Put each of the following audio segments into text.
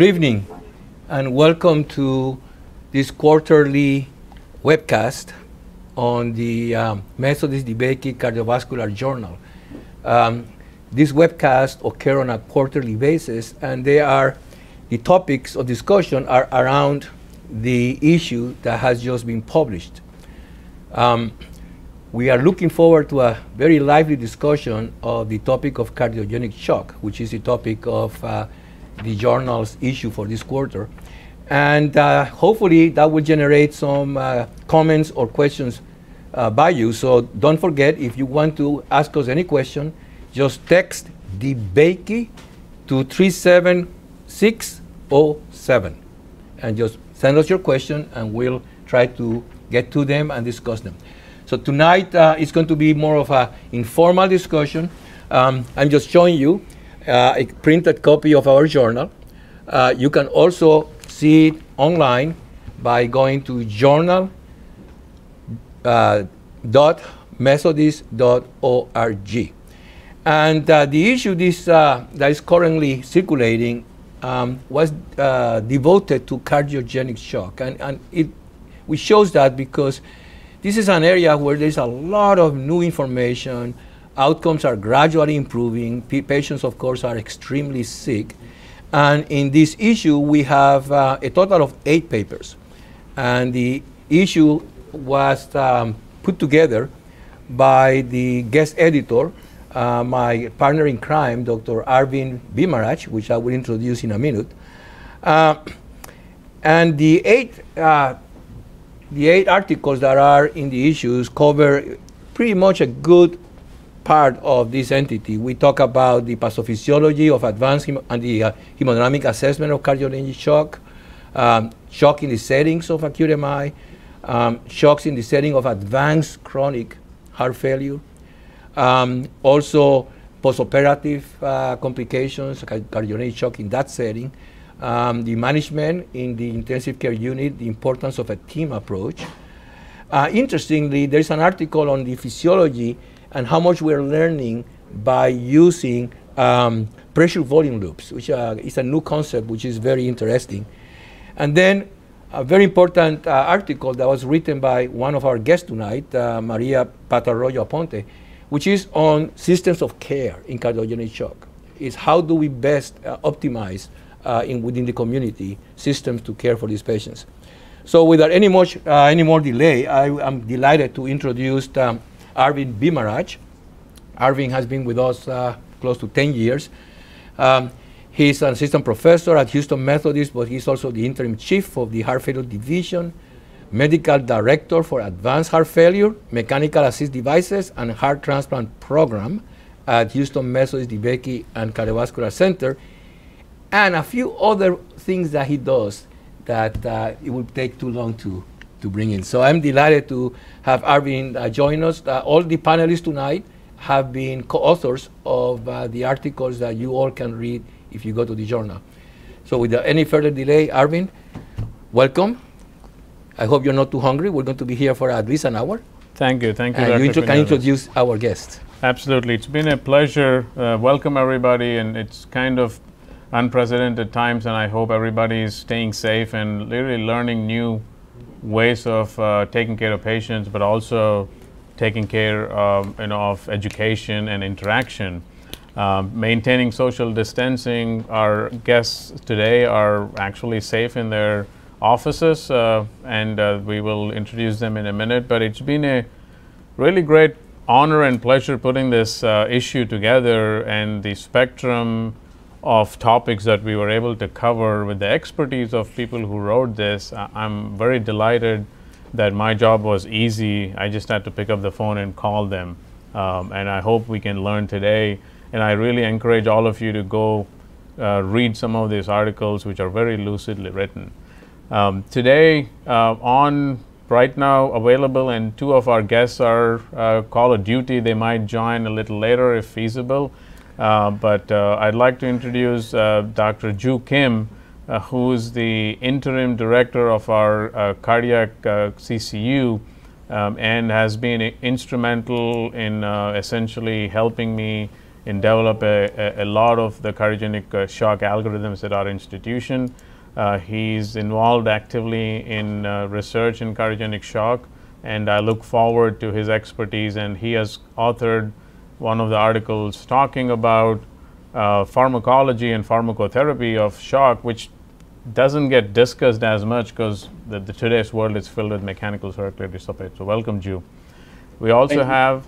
Good evening, and welcome to this quarterly webcast on the um, Methodist DeBakey Cardiovascular Journal. Um, these webcasts occur on a quarterly basis, and they are the topics of discussion are around the issue that has just been published. Um, we are looking forward to a very lively discussion of the topic of cardiogenic shock, which is the topic of uh, the journal's issue for this quarter. And uh, hopefully that will generate some uh, comments or questions uh, by you. So don't forget, if you want to ask us any question, just text DeBakey to 37607 and just send us your question and we'll try to get to them and discuss them. So tonight uh, it's going to be more of an informal discussion. Um, I'm just showing you a printed copy of our journal. Uh, you can also see it online by going to journal uh. And uh, the issue this, uh, that is currently circulating um, was uh, devoted to cardiogenic shock. And, and it, we shows that because this is an area where there's a lot of new information, outcomes are gradually improving, P patients, of course, are extremely sick. And in this issue, we have uh, a total of eight papers. And the issue was um, put together by the guest editor, uh, my partner in crime, Dr. Arvind Bhimaraj, which I will introduce in a minute. Uh, and the eight, uh, the eight articles that are in the issues cover pretty much a good part of this entity. We talk about the pathophysiology of advanced and the uh, hemodynamic assessment of cardiogenic shock, um, shock in the settings of acute MI, um, shocks in the setting of advanced chronic heart failure, um, also postoperative uh, complications, cardiogenic shock in that setting, um, the management in the intensive care unit, the importance of a team approach. Uh, interestingly, there's an article on the physiology and how much we're learning by using um, pressure volume loops, which uh, is a new concept which is very interesting. And then a very important uh, article that was written by one of our guests tonight, uh, Maria Patarroyo Aponte, which is on systems of care in cardiogenic shock. Is how do we best uh, optimize uh, in within the community systems to care for these patients. So without any, much, uh, any more delay, I am delighted to introduce um, Arvind Bhimaraj. Arvind has been with us uh, close to 10 years. Um, he's an assistant professor at Houston Methodist, but he's also the interim chief of the heart failure division, medical director for advanced heart failure, mechanical assist devices, and heart transplant program at Houston Methodist DeBakey and Cardiovascular Center, and a few other things that he does that uh, it would take too long to to bring in. So I'm delighted to have Arvind uh, join us. Uh, all the panelists tonight have been co-authors of uh, the articles that you all can read if you go to the journal. So without any further delay, Arvind, welcome. I hope you're not too hungry. We're going to be here for at least an hour. Thank you. Thank you, And Dr. you intro- can introduce our guest. Absolutely. It's been a pleasure. Uh, welcome, everybody. And it's kind of unprecedented times, and I hope everybody is staying safe and literally learning new ways of uh, taking care of patients, but also taking care um, you know, of education and interaction. Um, maintaining social distancing. Our guests today are actually safe in their offices, uh, and uh, we will introduce them in a minute. But it's been a really great honor and pleasure putting this uh, issue together and the spectrum of topics that we were able to cover with the expertise of people who wrote this. I- I'm very delighted that my job was easy. I just had to pick up the phone and call them. Um, and I hope we can learn today. And I really encourage all of you to go uh, read some of these articles, which are very lucidly written. Um, today, uh, on right now available, and two of our guests are uh, call of duty. They might join a little later if feasible. Uh, but uh, I'd like to introduce uh, Dr. Ju Kim, who is the interim director of our cardiac CCU um, and has been instrumental in essentially helping me in develop a, a, lot of the cardiogenic shock algorithms at our institution. Uh, he's involved actively in uh, research in cardiogenic shock, and I look forward to his expertise. And he has authored one of the articles talking about uh, pharmacology and pharmacotherapy of shock, which doesn't get discussed as much because the, the, today's world is filled with mechanical circulatory supply. So welcome, Ju. We also have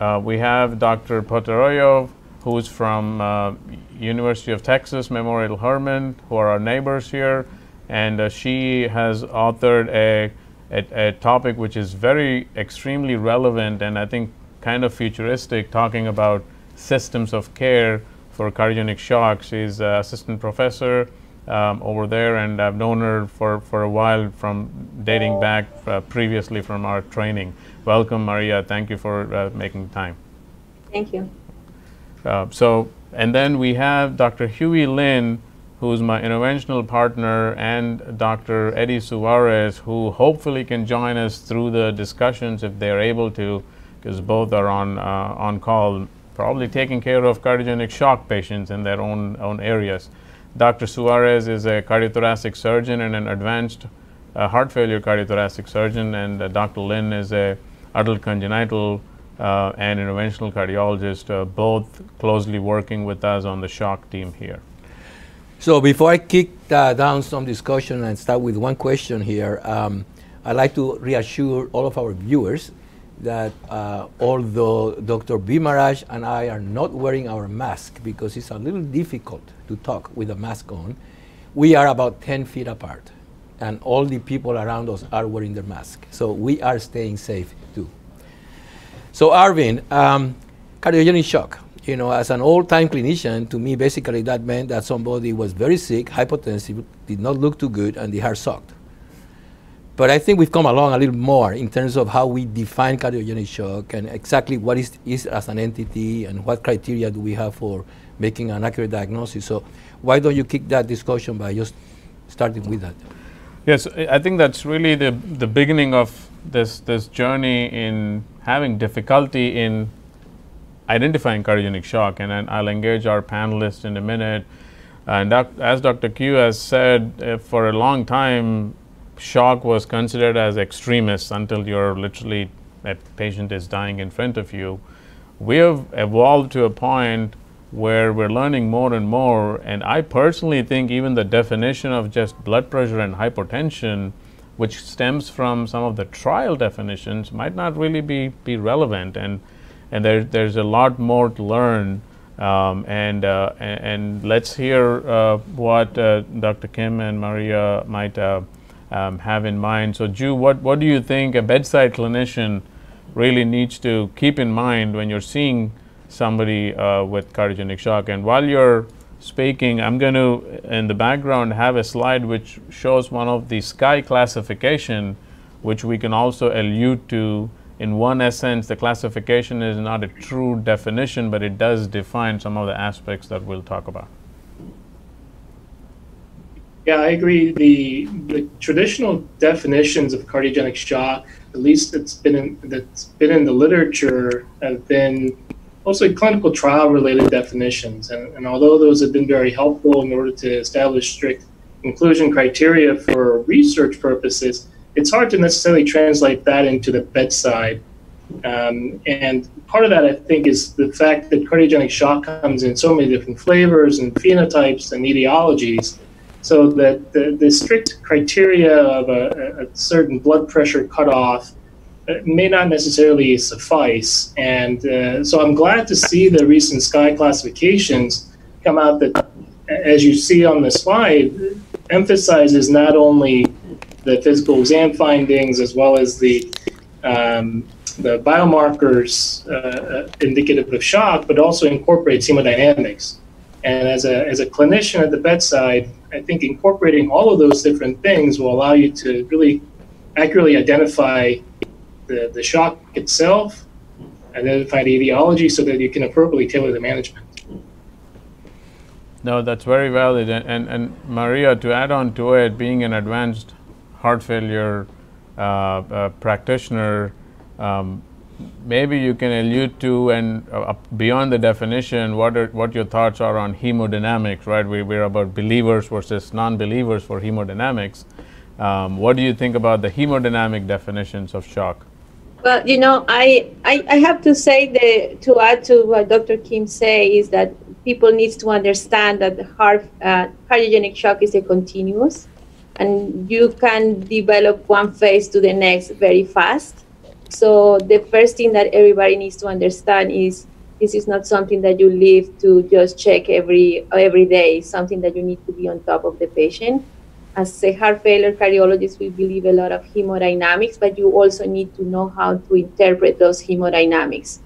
uh, we have Dr. Patarroyo, who's from uh, University of Texas Memorial Hermann, who are our neighbors here, and uh, she has authored a, a, a topic which is very extremely relevant and I think kind of futuristic, talking about systems of care for cardiogenic shock. She's an assistant professor um, over there, and I've known her for, for a while from dating back uh, previously from our training. Welcome, Maria. Thank you for uh, making time. Thank you. Uh, so, and then we have Dr. Huie Lin, who's my interventional partner, and Dr. Eddie Suarez, who hopefully can join us through the discussions if they're able to, because both are on, uh, on call, probably taking care of cardiogenic shock patients in their own, own areas. Dr. Suarez is a cardiothoracic surgeon and an advanced uh, heart failure cardiothoracic surgeon, and uh, Dr. Lin is a adult congenital uh, and interventional cardiologist, uh, both closely working with us on the shock team here. So before I kick uh, down some discussion and start with one question here, um, I'd like to reassure all of our viewers that uh, although Dr. Bhimaraj and I are not wearing our mask because it's a little difficult to talk with a mask on, we are about 10 feet apart and all the people around us are wearing their mask. So we are staying safe too. So Arvin, um, cardiogenic shock. You know, as an old-time clinician, to me, basically that meant that somebody was very sick, hypotensive, did not look too good, and the heart sucked. But I think we've come along a little more in terms of how we define cardiogenic shock and exactly what is, is as an entity and what criteria do we have for making an accurate diagnosis. So why don't you kick that discussion by just starting with that? Yes, I think that's really the, the beginning of this, this journey in having difficulty in identifying cardiogenic shock. And, I'll engage our panelists in a minute. And as Dr. Q has said, uh, for a long time, shock was considered as extremist until you're literally, a patient is dying in front of you. We have evolved to a point where we're learning more and more. And I personally think even the definition of just blood pressure and hypertension, which stems from some of the trial definitions, might not really be, be relevant. And, and there, there's a lot more to learn. Um, and, uh, and, and, let's hear uh, what uh, Dr. Kim and Maria might uh, um, have in mind. So, Ju, what, what do you think a bedside clinician really needs to keep in mind when you're seeing somebody uh, with cardiogenic shock. And while you're speaking, I'm going to, in the background, have a slide which shows one of the SCAI classification, which we can also allude to. In one essence, the classification is not a true definition, but it does define some of the aspects that we'll talk about. Yeah, I agree. The, the traditional definitions of cardiogenic shock, at least it's been in, that's been in the literature, have been mostly clinical trial related definitions. And, and although those have been very helpful in order to establish strict inclusion criteria for research purposes, it's hard to necessarily translate that into the bedside. Um, and part of that, I think, is the fact that cardiogenic shock comes in so many different flavors and phenotypes and etiologies, so that the, the strict criteria of a, a certain blood pressure cutoff may not necessarily suffice. And uh, so I'm glad to see the recent SCAI classifications come out that, as you see on the slide, emphasizes not only the physical exam findings as well as the um, the biomarkers uh, uh indicative of shock, but also incorporates hemodynamics. And as a, as a clinician at the bedside, I think incorporating all of those different things will allow you to really accurately identify the, the shock itself, identify the etiology so that you can appropriately tailor the management. No, that's very valid. And, and, and, Maria, to add on to it, being an advanced heart failure uh, uh, practitioner, um, maybe you can allude to and uh, beyond the definition, what are, what your thoughts are on hemodynamics, right? We, we're about believers versus non-believers for hemodynamics. Um, what do you think about the hemodynamic definitions of shock? Well, you know, I, I, I have to say that to add to what Dr. Kim say is that people need to understand that the heart uh, cardiogenic shock is a continuous, and you can develop one phase to the next very fast. So the first thing that everybody needs to understand is this is not something that you leave to just check every every day. It's something that you need to be on top of the patient as a heart failure cardiologist, we believe a lot of hemodynamics, but you also need to know how to interpret those hemodynamics.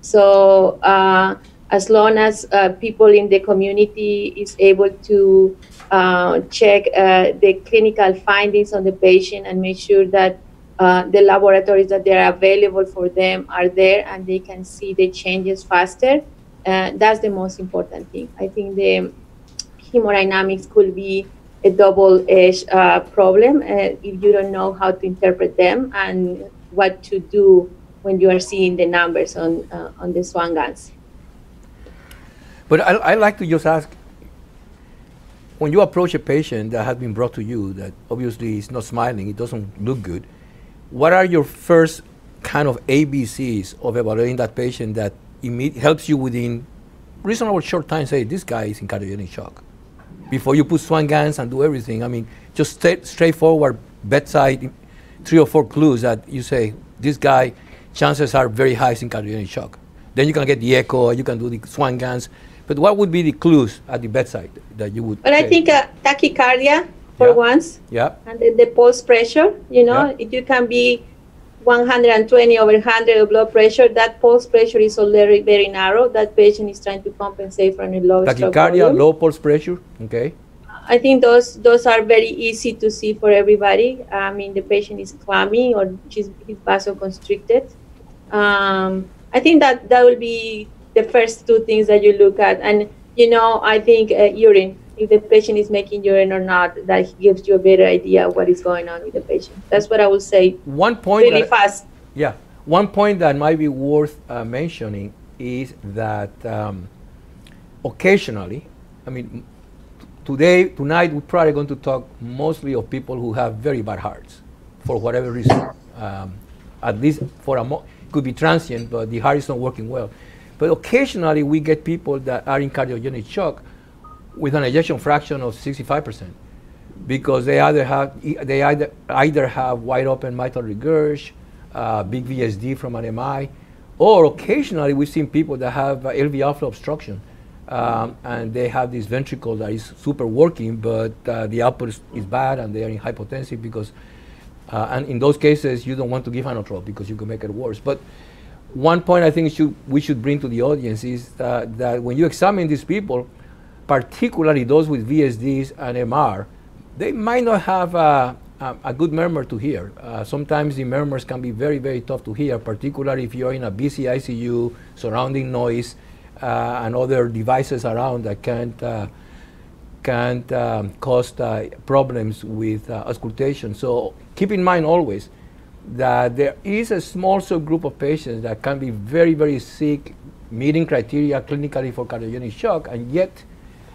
So uh, as long as uh, people in the community is able to uh, check uh, the clinical findings on the patient and make sure that uh, the laboratories that they are available for them are there and they can see the changes faster, uh, that's the most important thing. I think the hemodynamics could be a double-edged uh, problem uh, if you don't know how to interpret them and what to do when you are seeing the numbers on uh, on the Swan-Ganz. But I, I like to just ask, when you approach a patient that has been brought to you that obviously is not smiling, it doesn't look good, what are your first kind of ABCs of evaluating that patient that helps you within reasonable short time say this guy is in cardiogenic shock? before you put Swan-Ganz and do everything. I mean, just straight, straightforward bedside, three or four clues that you say, this guy, chances are very high in cardiogenic shock. Then you can get the echo, you can do the Swan-Ganz. But what would be the clues at the bedside that you would? Well, say? I think uh, tachycardia for yeah. once. Yeah. And the, the pulse pressure, you know, yeah. you can be 120 over 100 of blood pressure, that pulse pressure is already very narrow. That patient is trying to compensate for a low Tachycardia, low pulse pressure, okay. I think those those are very easy to see for everybody. I mean, the patient is clammy or he's, he's vasoconstricted. Um, I think that that will be the first two things that you look at. And, you know, I think uh, urine if the patient is making urine or not, that gives you a better idea of what is going on with the patient. That's what I would say. One point really that, fast. Yeah, one point that might be worth uh, mentioning is that um, occasionally, I mean, today, tonight, we're probably going to talk mostly of people who have very bad hearts, for whatever reason. Um, at least for a mo- could be transient, but the heart is not working well. But occasionally, we get people that are in cardiogenic shock with an ejection fraction of 65% because they either have they either either have wide open mitral regurg, uh, big VSD from an MI, or occasionally we've seen people that have uh, LV outflow obstruction, um, and they have this ventricle that is super working, but uh, the output is, is, bad and they are in hypotensive because, uh, and in those cases you don't want to give inotrol because you can make it worse. But one point I think should, we should bring to the audience is that when you examine these people, particularly those with VSDs and MR, they might not have a, a, a good murmur to hear. Uh, sometimes the murmurs can be very, very tough to hear, particularly if you're in a busy ICU, surrounding noise, uh, and other devices around that can't, uh, can't um, cause uh, problems with uh, auscultation. So keep in mind always that there is a small subgroup of patients that can be very, very sick, meeting criteria clinically for cardiogenic shock, and yet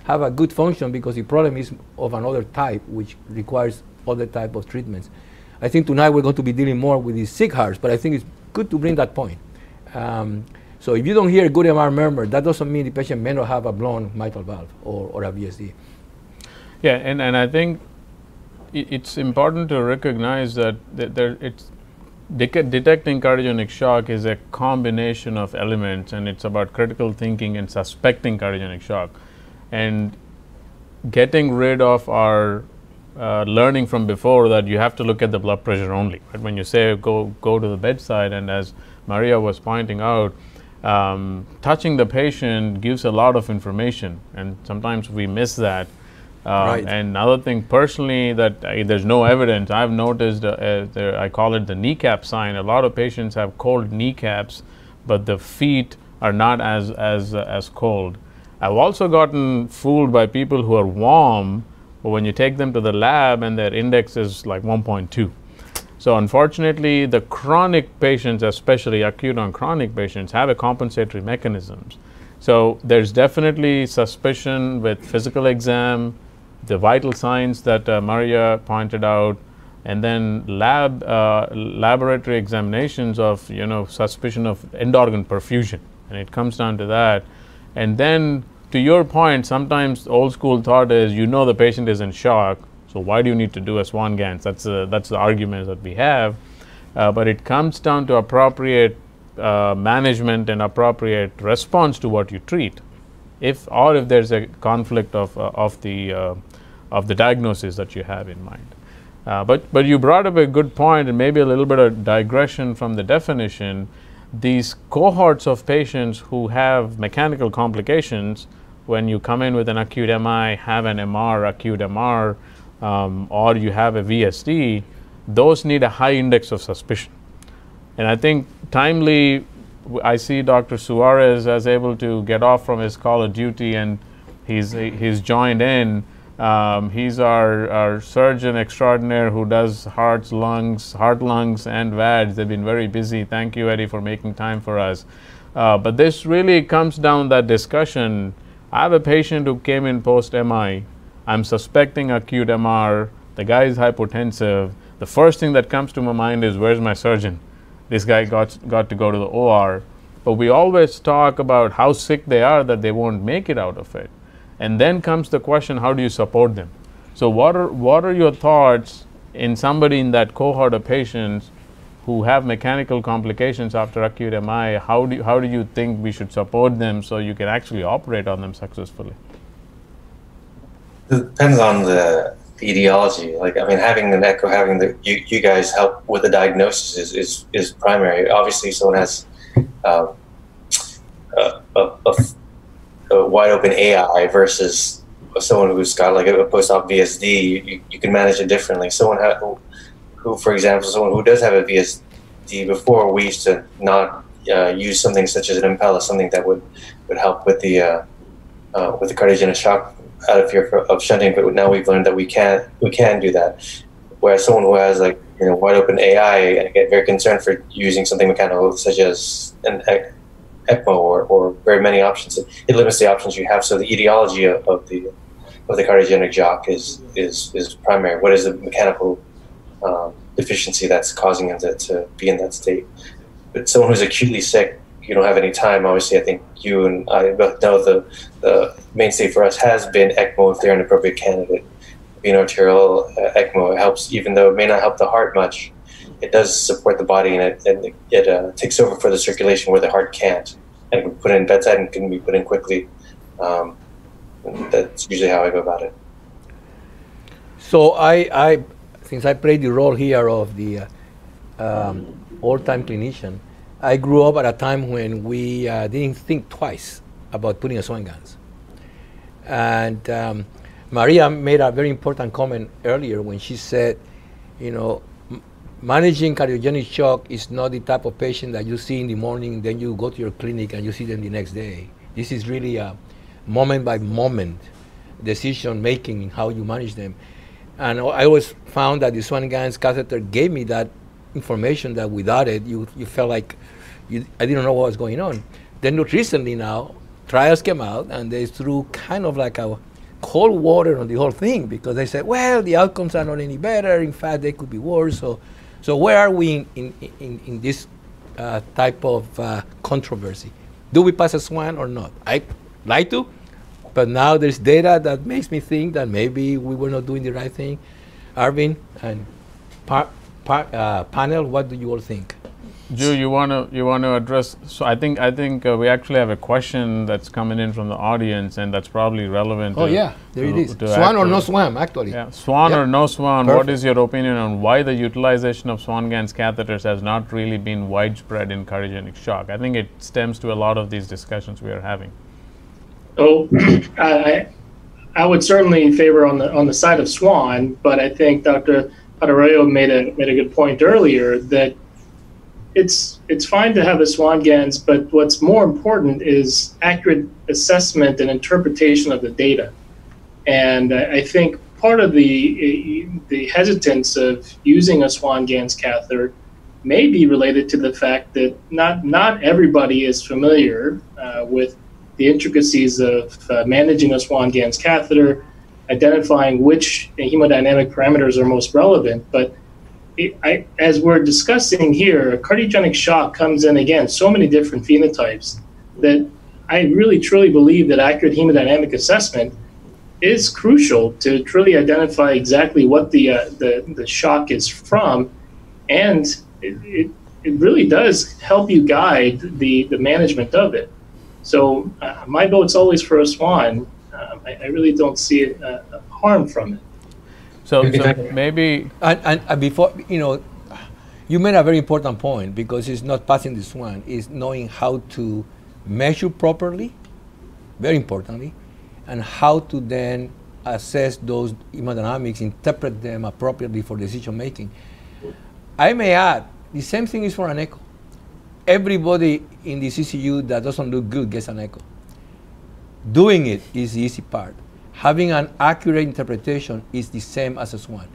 have a good function because the problem is of another type, which requires other type of treatments. I think tonight we're going to be dealing more with these sick hearts, but I think it's good to bring that point. Um, so if you don't hear a good MR murmur, that doesn't mean the patient may not have a blown mitral valve or, or a VSD. Yeah, and, and I think it's important to recognize that, that there it's detecting cardiogenic shock is a combination of elements and it's about critical thinking and suspecting cardiogenic shock and getting rid of our uh, learning from before that you have to look at the blood pressure only. Right? When you say go go to the bedside, and as Maria was pointing out, um, touching the patient gives a lot of information, and sometimes we miss that. Um, right. And another thing, personally, that uh, there's no evidence. I've noticed, uh, uh, the, I call it the kneecap sign. A lot of patients have cold kneecaps, but the feet are not as as uh, as cold. I've also gotten fooled by people who are warm, but when you take them to the lab and their index is like 1.2. So unfortunately, the chronic patients, especially acute on chronic patients, have a compensatory mechanisms. So there's definitely suspicion with physical exam, the vital signs that uh, Maria pointed out, and then lab uh, laboratory examinations of you know suspicion of end organ perfusion, and it comes down to that. And then to your point, sometimes old school thought is you know the patient is in shock, so why do you need to do a Swan Ganz? That's that's the argument that we have, uh, but it comes down to appropriate uh, management and appropriate response to what you treat. If or if there's a conflict of uh, of the uh, of the diagnosis that you have in mind. Uh, but, but you brought up a good point and maybe a little bit of digression from the definition. These cohorts of patients who have mechanical complications, when you come in with an acute MI, have an MR, acute MR, um, or you have a VSD, those need a high index of suspicion. And I think timely, I see Dr. Suarez as able to get off from his call of duty and he's, he's joined in um, he's our, our surgeon extraordinaire who does hearts, lungs, heart, lungs, and VADS. They've been very busy. Thank you, Eddie, for making time for us. Uh, but this really comes down that discussion. I have a patient who came in post MI. I'm suspecting acute MR. The guy is hypotensive. The first thing that comes to my mind is, where's my surgeon? This guy got, got to go to the OR. But we always talk about how sick they are that they won't make it out of it. And then comes the question how do you support them? So, what are, what are your thoughts in somebody in that cohort of patients who have mechanical complications after acute MI? How do, you, how do you think we should support them so you can actually operate on them successfully? It depends on the, the etiology. Like, I mean, having an echo, having the you, you guys help with the diagnosis is, is, is primary. Obviously, someone has uh, a, a, a wide open AI versus someone who's got like a post-op VSD, you, you can manage it differently. Someone who, who, for example, someone who does have a VSD before, we used to not uh, use something such as an Impella, something that would, would help with the uh, uh, with the cardiogenic shock out of fear of shunting. But now we've learned that we can we can do that. Whereas someone who has like you know wide open AI, I get very concerned for using something mechanical such as an ECMO or, or very many options. It, it, limits the options you have. So the etiology of, of the of the cardiogenic shock is is is primary. What is the mechanical um, deficiency that's causing them to, to be in that state? But someone who's acutely sick, you don't have any time. Obviously, I think you and I both know the the mainstay for us has been ECMO if they're an appropriate candidate. Veno arterial uh, ECMO helps, even though it may not help the heart much it does support the body and it, and it uh, takes over for the circulation where the heart can't. And can put in bedside and can be put in quickly. Um, that's usually how I go about it. So I, I since I played the role here of the uh, um, all-time clinician, I grew up at a time when we uh, didn't think twice about putting a Swan Ganz. And um, Maria made a very important comment earlier when she said, you know, managing cardiogenic shock is not the type of patient that you see in the morning, then you go to your clinic and you see them the next day. This is really a moment by moment decision making in how you manage them. And I always found that the Swan Ganz catheter gave me that information that without it, you, you felt like you, I didn't know what was going on. Then recently now, trials came out and they threw kind of like a cold water on the whole thing because they said, well, the outcomes are not any better. In fact, they could be worse. So so where are we in, in, in, in this uh, type of uh, controversy? Do we pass a SWAN or not? I like to, but now there's data that makes me think that maybe we were not doing the right thing. Arvin and par, par, uh, panel, what do you all think? Joe, you want to you want to address? So I think I think uh, we actually have a question that's coming in from the audience, and that's probably relevant. Oh to, yeah, there to, it is. Swan or no swan, actually. Yeah, swan or no swan. Perfect. What is your opinion on why the utilization of swan Ganz catheters has not really been widespread in cardiogenic shock? I think it stems to a lot of these discussions we are having. Oh, I I would certainly favor on the on the side of swan, but I think Dr. Arroyo made a made a good point earlier that it's it's fine to have a swan Ganz, but what's more important is accurate assessment and interpretation of the data. And I think part of the the hesitance of using a Swan-Ganz catheter may be related to the fact that not not everybody is familiar uh, with the intricacies of uh, managing a Swan-Ganz catheter, identifying which hemodynamic parameters are most relevant. But it, I, as we're discussing here, a cardiogenic shock comes in again so many different phenotypes that I really truly believe that accurate hemodynamic assessment is crucial to truly identify exactly what the uh, the, the shock is from, and it, it, it, really does help you guide the, the management of it. So uh, my vote's always for a swan. Uh, I, I, really don't see uh, harm from it. So, so maybe and, and, and before you know, you made a very important point because it's not passing the swan; it's knowing how to measure properly, very importantly, and how to then assess those hemodynamics, interpret them appropriately for decision making. I may add, the same thing is for an echo. Everybody in the CCU that doesn't look good gets an echo. Doing it is the easy part. Having an accurate interpretation is the same as a swan.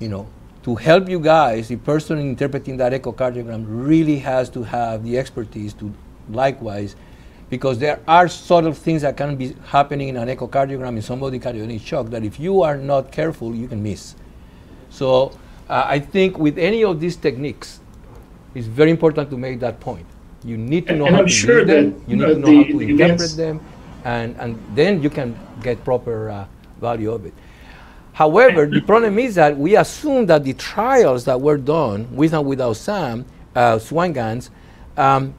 You know, to help you guys, the person interpreting that echocardiogram really has to have the expertise to likewise because there are subtle things that can be happening in an echocardiogram in somebody cardiogenic shock that if you are not careful, you can miss. So uh, I think with any of these techniques, it's very important to make that point. You need to know and how I'm to sure use them, you need to know the, how to the interpret them, and, and then you can get proper uh, value of it. However, the problem is that we assume that the trials that were done with and without SAM, uh, swan Ganz, um,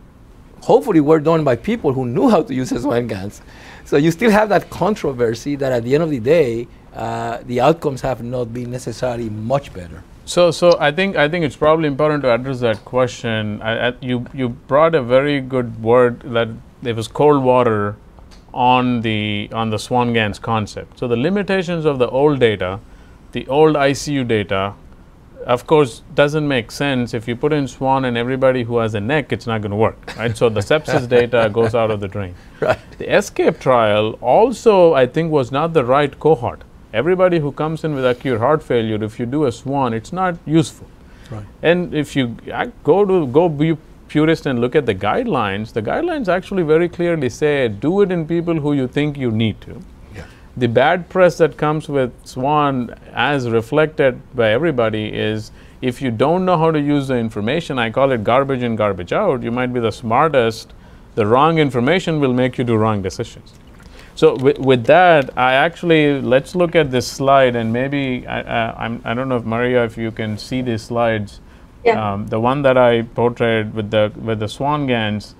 hopefully were done by people who knew how to use swan Ganz. So you still have that controversy that at the end of the day, uh, the outcomes have not been necessarily much better. So, so I think I think it's probably important to address that question. I, I, you you brought a very good word that there was cold water on the on the Swan-Ganz concept. So the limitations of the old data, the old ICU data, of course, doesn't make sense if you put in Swan and everybody who has a neck, it's not going to work, right? So the sepsis data goes out of the drain. Right. The ESCAPE trial also, I think, was not the right cohort. Everybody who comes in with acute heart failure, if you do a Swan, it's not useful. Right. And if you go to go be purist and look at the guidelines, the guidelines actually very clearly say do it in people who you think you need to the bad press that comes with Swan, as reflected by everybody, is if you don't know how to use the information, I call it garbage in, garbage out, you might be the smartest. The wrong information will make you do wrong decisions. So with, with that, I actually let's look at this slide and maybe I, I, I'm, I don't know if Maria, if you can see these slides. Yeah. Um, the one that I portrayed with the with the Swan-Ganz,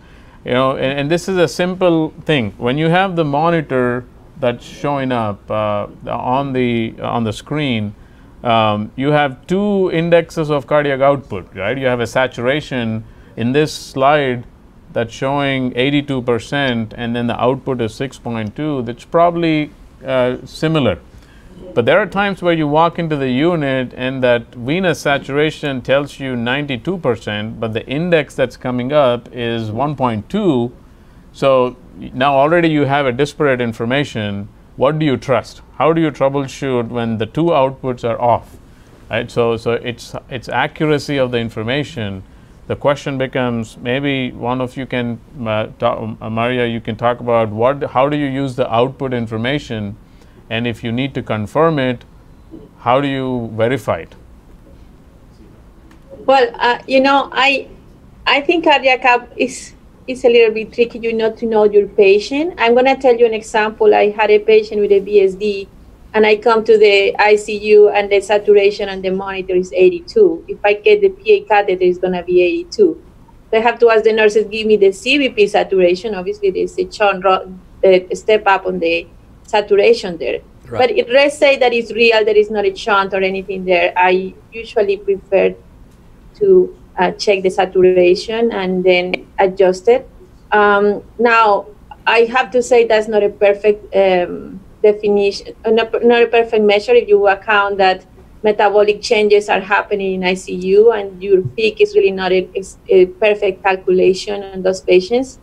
you know, and, and this is a simple thing. When you have the monitor that's showing up uh, on the on the screen, um, you have two indexes of cardiac output, right? You have a saturation in this slide that's showing 82%, and then the output is 6.2. That's probably uh, similar. But there are times where you walk into the unit and that venous saturation tells you 92%, but the index that's coming up is 1.2. So now already you have a disparate information. What do you trust? How do you troubleshoot when the two outputs are off? Right. So so it's it's accuracy of the information. The question becomes maybe one of you can, uh, talk, uh, Maria, you can talk about what how do you use the output information, and if you need to confirm it, how do you verify it? Well, uh, you know, I I think cardiac is it's a little bit tricky you not to know your patient. I'm going to tell you an example. I had a patient with a VSD, and I come to the ICU, and the saturation on the monitor is 82. If I get the PA catheter, it's going to be 82. So I have to ask the nurses give me the CVP saturation. Obviously, there's a churn, a step up on the saturation there. Right. But it, let's say that it's real, there is not a shunt or anything there. I usually prefer to uh, check the saturation and then adjust it. Um, now, I have to say that's not a perfect um, definition, uh, not, a perfect measure if you account that metabolic changes are happening in ICU and your Fick is really not a, a perfect calculation on those patients.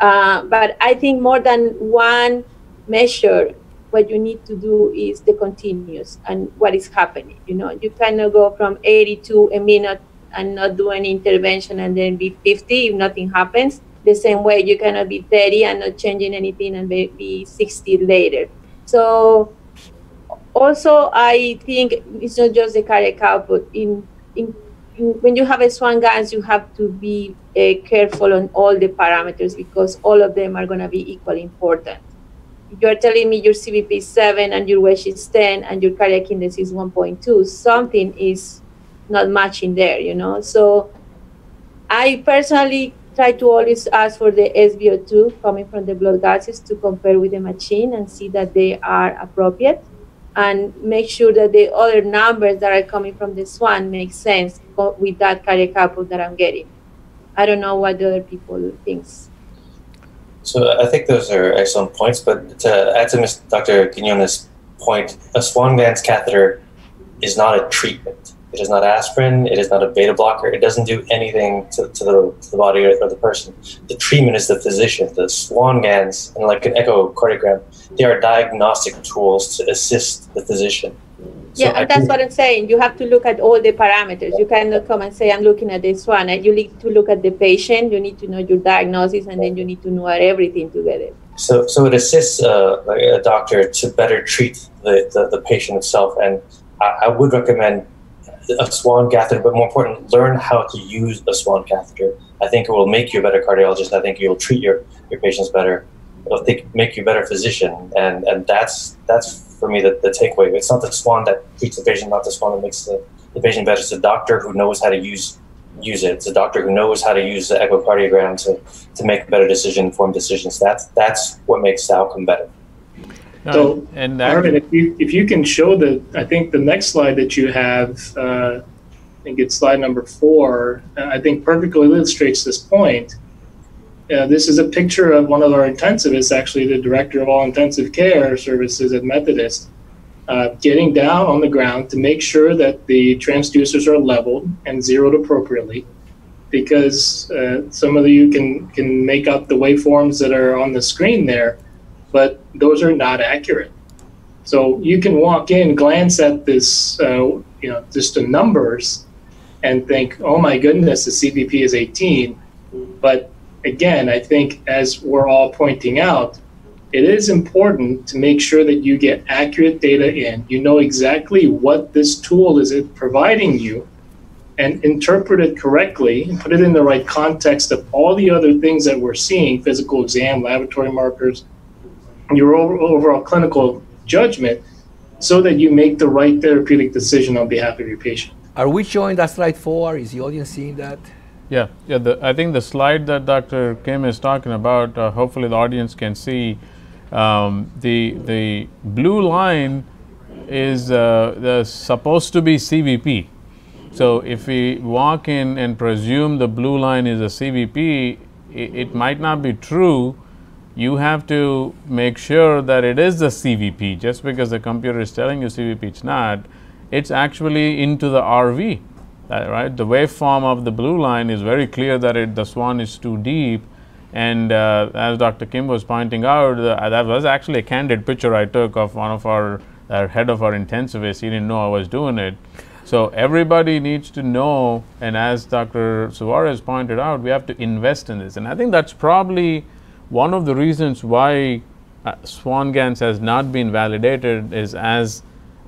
Uh, but I think more than one measure what you need to do is the continuous and what is happening. You know, you cannot go from 80 to a minute and not do any intervention and then be 50 if nothing happens. The same way you cannot be 30 and not changing anything and be 60 later. So also I think it's not just the cardiac output. In, in, in when you have a Swan-Ganz, you have to be uh, careful on all the parameters because all of them are going to be equally important. You're telling me your CVP is 7 and your wedge is 10 and your cardiac index is 1.2. Something is not matching there, you know. So I personally try to always ask for the SVO2 coming from the blood gases to compare with the machine and see that they are appropriate and make sure that the other numbers that are coming from the SWAN make sense with that cardiac output that I'm getting. I don't know what the other people thinks. So I think those are excellent points, but to add to Dr. Quinones' point, a Swan-Ganz catheter is not a treatment. It is not aspirin. It is not a beta blocker. It doesn't do anything to, to, the, to the body or the person. The treatment is the physician. The Swan-Ganz and like an echocardiogram, they are diagnostic tools to assist the physician. So yeah, and that's what I'm saying. You have to look at all the parameters. You cannot come and say, I'm looking at this one. You need to look at the patient. You need to know your diagnosis, and then you need to know everything together. So, so it assists uh, a doctor to better treat the, the, the patient itself. And I, I would recommend a swan catheter, but more important, learn how to use a swan catheter. I think it will make you a better cardiologist. I think you'll treat your, your patients better. It'll think, make you a better physician. And, and that's, that's for me the, the takeaway. It's not the swan that treats the patient, not the swan that makes the, the patient better. It's a doctor who knows how to use use it. It's a doctor who knows how to use the echocardiogram to, to make better decision, informed decisions. That's that's what makes the outcome better. So, and Arvin, if you if you can show the, I think the next slide that you have, uh, I think it's slide number four. Uh, I think perfectly illustrates this point. Uh, this is a picture of one of our intensivists, actually the director of all intensive care services at Methodist, uh, getting down on the ground to make sure that the transducers are leveled and zeroed appropriately because uh, some of you can can make out the waveforms that are on the screen there but those are not accurate. So you can walk in, glance at this, uh, you know, just the numbers, and think, "Oh my goodness, the CVP is 18." But again, I think as we're all pointing out, it is important to make sure that you get accurate data in. You know exactly what this tool is it providing you, and interpret it correctly and put it in the right context of all the other things that we're seeing: physical exam, laboratory markers your overall clinical judgment so that you make the right therapeutic decision on behalf of your patient. Are we showing that slide four? Is the audience seeing that? Yeah, yeah. The, I think the slide that Dr. Kim is talking about, uh, hopefully the audience can see. Um, the the blue line is uh, the supposed to be CVP. So if we walk in and presume the blue line is a CVP, it, it might not be true you have to make sure that it is the CVP. Just because the computer is telling you CVP, it's not. It's actually into the RV, right? The waveform of the blue line is very clear that it, the swan is too deep. And uh, as Dr. Kim was pointing out, uh, that was actually a candid picture I took of one of our uh, head of our intensivists. He didn't know I was doing it. So everybody needs to know, and as Dr. Suarez pointed out, we have to invest in this. And I think that's probably one of the reasons why uh, Swan-Ganz has not been validated is as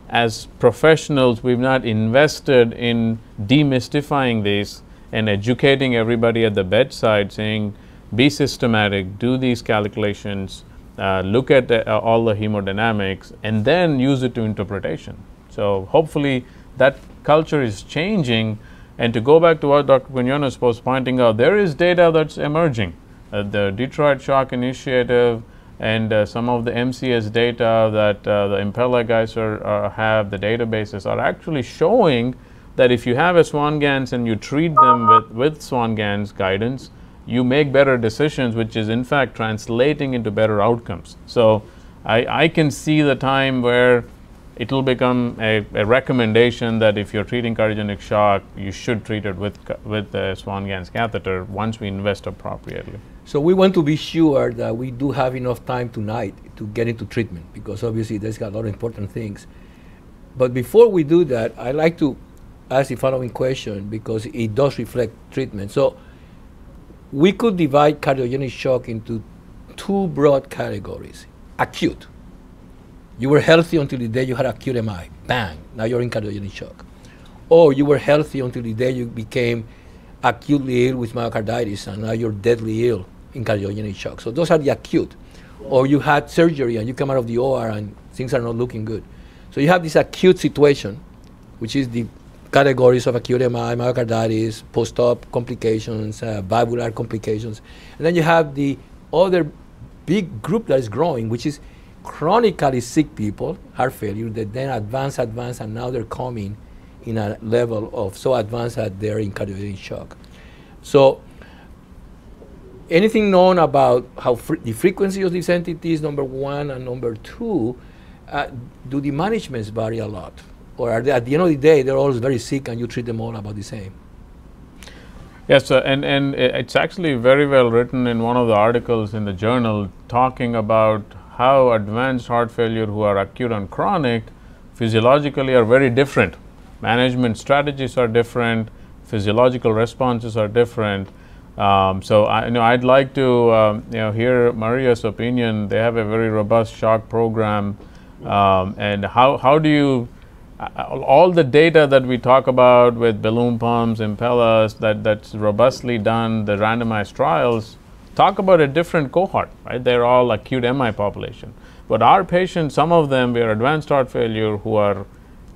as professionals we've not invested in demystifying this and educating everybody at the bedside saying be systematic do these calculations uh, look at uh, all the hemodynamics and then use it to interpretation. So hopefully that culture is changing. And to go back to what dr quinones was pointing out there is data that's emerging the Detroit Shock Initiative and uh, some of the MCS data that uh, the Impella guys are, uh, have, the databases are actually showing that if you have a Swan-Ganz and you treat them with, with Swan-Ganz guidance, you make better decisions, which is in fact translating into better outcomes. So I, I can see the time where it'll become a, a, recommendation that if you're treating cardiogenic shock, you should treat it with, with the Swan-Ganz catheter once we invest appropriately. So we want to be sure that we do have enough time tonight to get into treatment because obviously there's got a lot of important things. But before we do that, I'd like to ask the following question because it does reflect treatment. So we could divide cardiogenic shock into two broad categories. Acute, you were healthy until the day you had acute MI. Bang, now you're in cardiogenic shock. Or you were healthy until the day you became acutely ill with myocarditis and now you're deadly ill in cardiogenic shock. So those are the acute. Or you had surgery and you come out of the OR and things are not looking good. So you have this acute situation, which is the categories of acute MI, myocarditis, post-op complications, uh, valvular complications. And then you have the other big group that is growing, which is chronically sick people, heart failure, that then advance, advance, and now they're coming in a level of so advanced that they're in cardiogenic shock. So anything known about how the frequency of these entities, number one, and number two, uh, do the managements vary a lot? Or at the end of the day, they're all very sick and you treat them all about the same? Yes, uh, and, and it's actually very well written in one of the articles in the journal talking about how advanced heart failure who are acute and chronic physiologically are very different. Management strategies are different, physiological responses are different. Um, so I you know I'd like to um, you know hear Maria's opinion. They have a very robust shock program, um, and how how do you uh, all the data that we talk about with balloon pumps, Impellas, that that's robustly done, the randomized trials talk about a different cohort, right? They're all acute MI population. But our patients, some of them we are advanced heart failure who are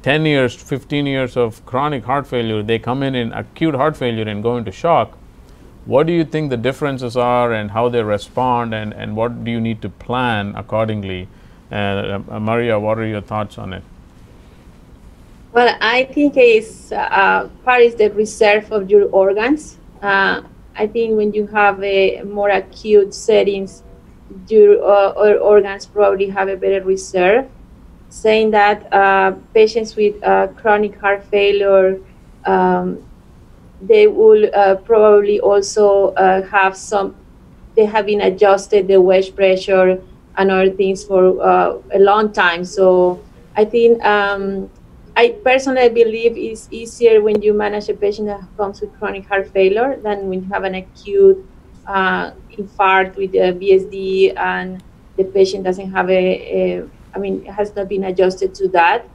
10 years, 15 years of chronic heart failure, they come in in acute heart failure and go into shock. What do you think the differences are and how they respond and, and what do you need to plan accordingly? Uh, Maria, what are your thoughts on it? Well, I think it's uh, part is the reserve of your organs. Uh, I think when you have a more acute settings, your uh, organs probably have a better reserve. Saying that uh, patients with uh, chronic heart failure, um, they will uh, probably also uh, have some. They have been adjusted the wedge pressure and other things for uh, a long time. So I think um, I personally believe it's easier when you manage a patient that comes with chronic heart failure than when you have an acute uh, infarct with a VSD and the patient doesn't have a, a I mean, has not been adjusted to that.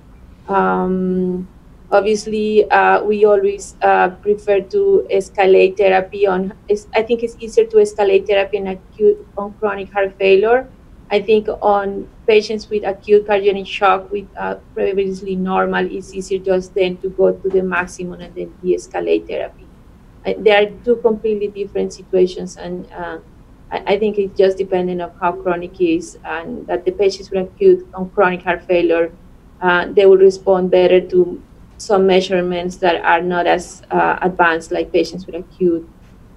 Um, obviously, uh, we always uh, prefer to escalate therapy on. I think it's easier to escalate therapy in acute on chronic heart failure I think on patients with acute cardiogenic shock with uh, previously normal, it's easier just then to go to the maximum and then de-escalate therapy. There are two completely different situations, and uh, I, think it's just depending on how chronic is, and that the patients with acute on chronic heart failure, uh, they will respond better to some measurements that are not as uh, advanced like patients with acute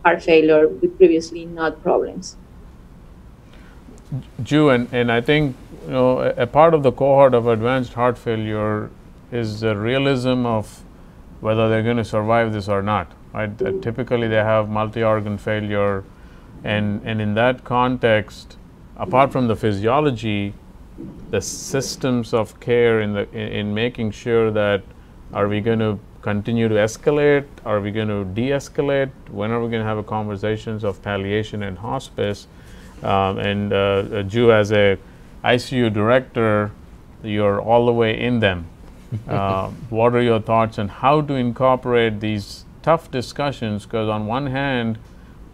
heart failure with previously not problems. Ju, and, and I think you know a, a, part of the cohort of advanced heart failure is the realism of whether they're going to survive this or not. Right? Uh, typically, they have multi-organ failure, and and in that context, apart from the physiology, the systems of care in the in, in making sure that are we going to continue to escalate? Are we going to de-escalate? When are we going to have conversations of palliation and hospice? Um, and uh, Ju, as a ICU director, you're all the way in them. Uh, what are your thoughts on how to incorporate these tough discussions? Because on one hand,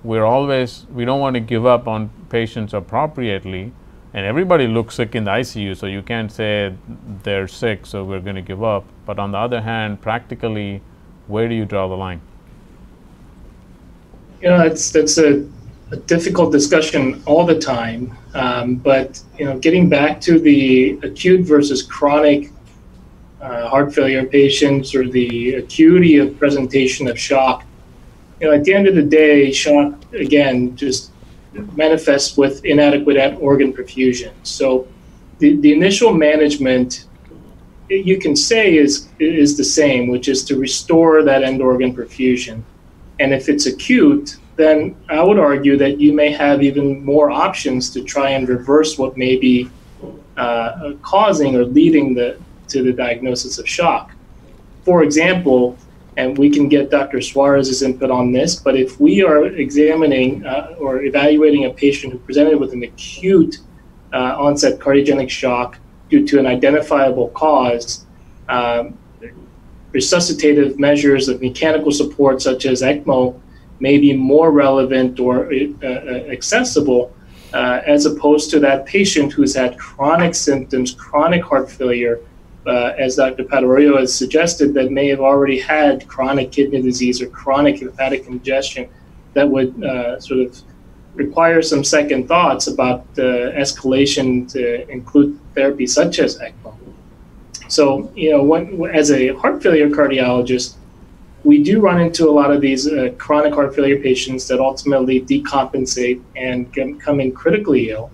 we're always we don't want to give up on patients appropriately, and everybody looks sick in the ICU, so you can't say they're sick, so we're going to give up. But on the other hand, practically, where do you draw the line? You know, it's that's a a difficult discussion all the time. Um, but you know, getting back to the acute versus chronic uh, heart failure patients or the acuity of presentation of shock, you know, at the end of the day, shock again just manifests with inadequate organ perfusion. So the, the initial management you can say is is the same, which is to restore that end organ perfusion. And if it's acute, then I would argue that you may have even more options to try and reverse what may be uh, causing or leading the, to the diagnosis of shock. For example, and we can get Dr. Suarez's input on this, but if we are examining uh, or evaluating a patient who presented with an acute uh, onset cardiogenic shock due to an identifiable cause, um, resuscitative measures of mechanical support such as ECMO may be more relevant or uh, uh, accessible uh, as opposed to that patient who's had chronic symptoms, chronic heart failure, uh, as Dr. Patarroyo has suggested, that may have already had chronic kidney disease or chronic hepatic congestion that would uh, sort of require some second thoughts about the escalation to include therapy such as ECMO. So, you know, when, as a heart failure cardiologist, we do run into a lot of these uh, chronic heart failure patients that ultimately decompensate and come in critically ill.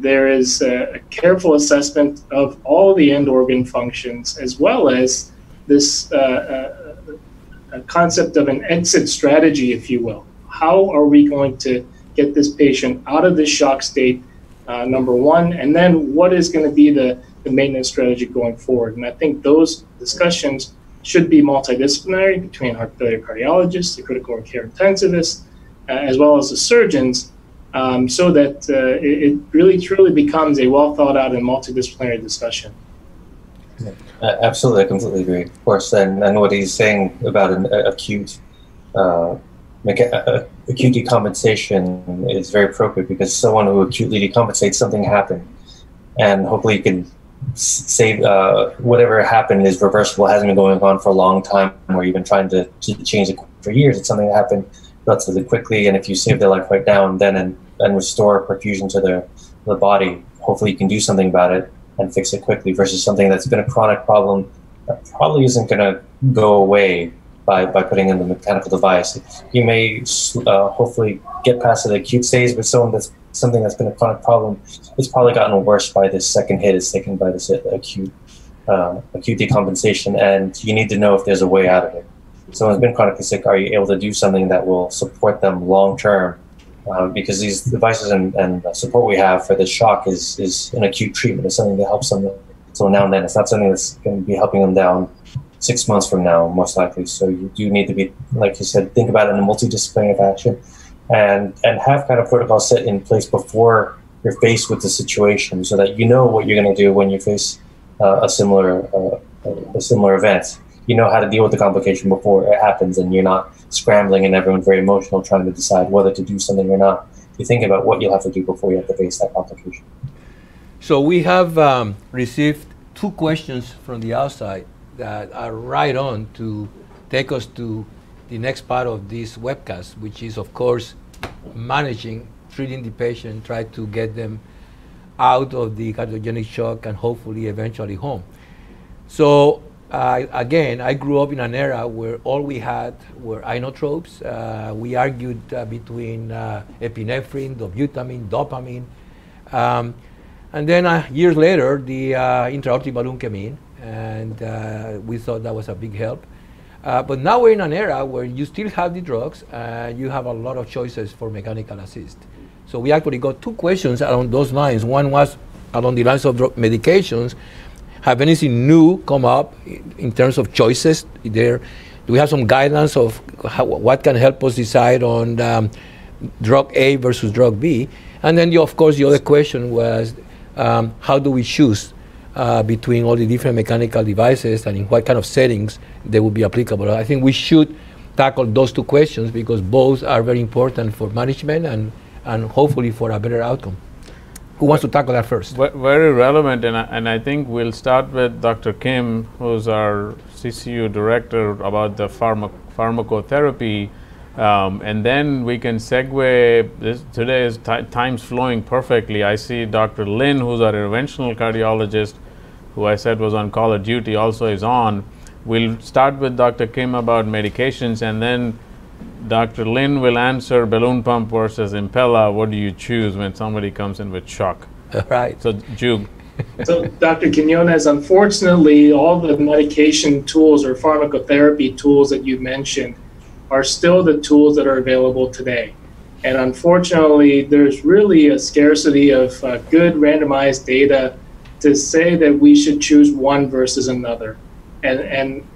There is a, a, careful assessment of all the end organ functions, as well as this uh, uh, concept of an exit strategy, if you will. How are we going to get this patient out of this shock state, uh, number one, and then what is going to be the, the maintenance strategy going forward? And I think those discussions should be multidisciplinary between heart failure cardiologists, the critical care intensivists, uh, as well as the surgeons, um, so that uh, it, it, really truly becomes a well thought out and multidisciplinary discussion. Yeah, absolutely, I completely agree. Of course, and, and what he's saying about an acute uh, acute decompensation is very appropriate because someone who acutely decompensates, something happened, and hopefully you can say uh, whatever happened is reversible hasn't been going on for a long time or you've been trying to, to change it for years it's something that happened relatively quickly and if you save their life right now and then and, and restore perfusion to their the body hopefully you can do something about it and fix it quickly versus something that's been a chronic problem that probably isn't going to go away by, by putting in the mechanical device. You may uh, hopefully get past the acute stage but someone that's something that's been a chronic problem. It's probably gotten worse by this second hit is taken by this acute uh, acute decompensation, and you need to know if there's a way out of it. Someone's been chronically sick. Are you able to do something that will support them long term? Um, because these devices and, and support we have for this shock is is an acute treatment. It's something that helps them. So now and then, it's not something that's going to be helping them down six months from now, most likely. So you do need to be, like you said, think about it in a multidisciplinary fashion, and and have kind of protocols set in place before you're faced with the situation, so that you know what you're going to do when you face uh, a similar uh, a similar event. You know how to deal with the complication before it happens, and you're not scrambling and everyone's very emotional trying to decide whether to do something or not. You think about what you'll have to do before you have to face that complication. So we have um, received two questions from the outside that are right on to take us to the next part of this webcast, which is, of course, managing, treating the patient, try to get them out of the cardiogenic shock and hopefully eventually home. So again, I grew up in an era where all we had were inotropes. Uh, we argued uh, between uh, epinephrine, dobutamine, dopamine. Um, and then uh, years later, the uh, intra-aortic balloon came in, and we thought that was a big help. But now we're in an era where you still have the drugs, and you have a lot of choices for mechanical assist. So we actually got two questions along those lines. One was along the lines of drug medications. Have anything new come up in terms of choices there? Do we have some guidance of how, what can help us decide on um, drug A versus drug B? And then, the, of course, the other question was, um, how do we choose uh, between all the different mechanical devices and in what kind of settings they would be applicable. I think we should tackle those two questions because both are very important for management and, and hopefully for a better outcome. Who wants to tackle that first? Very relevant, and I, and I think we'll start with Dr. Kim, who's our CCU director about the pharma, pharmacotherapy. Um, and then we can segue. This, today is time's flowing perfectly. I see Dr. Lin, who's our interventional cardiologist, who I said was on call of duty, also is on. We'll start with Dr. Kim about medications, and then Dr. Lin will answer balloon pump versus Impella. What do you choose when somebody comes in with shock? Right. So, Jug. so, Dr. Quinones, unfortunately, all the medication tools or pharmacotherapy tools that you mentioned are still the tools that are available today. And unfortunately, there's really a scarcity of uh, good randomized data to say that we should choose one versus another. And, and,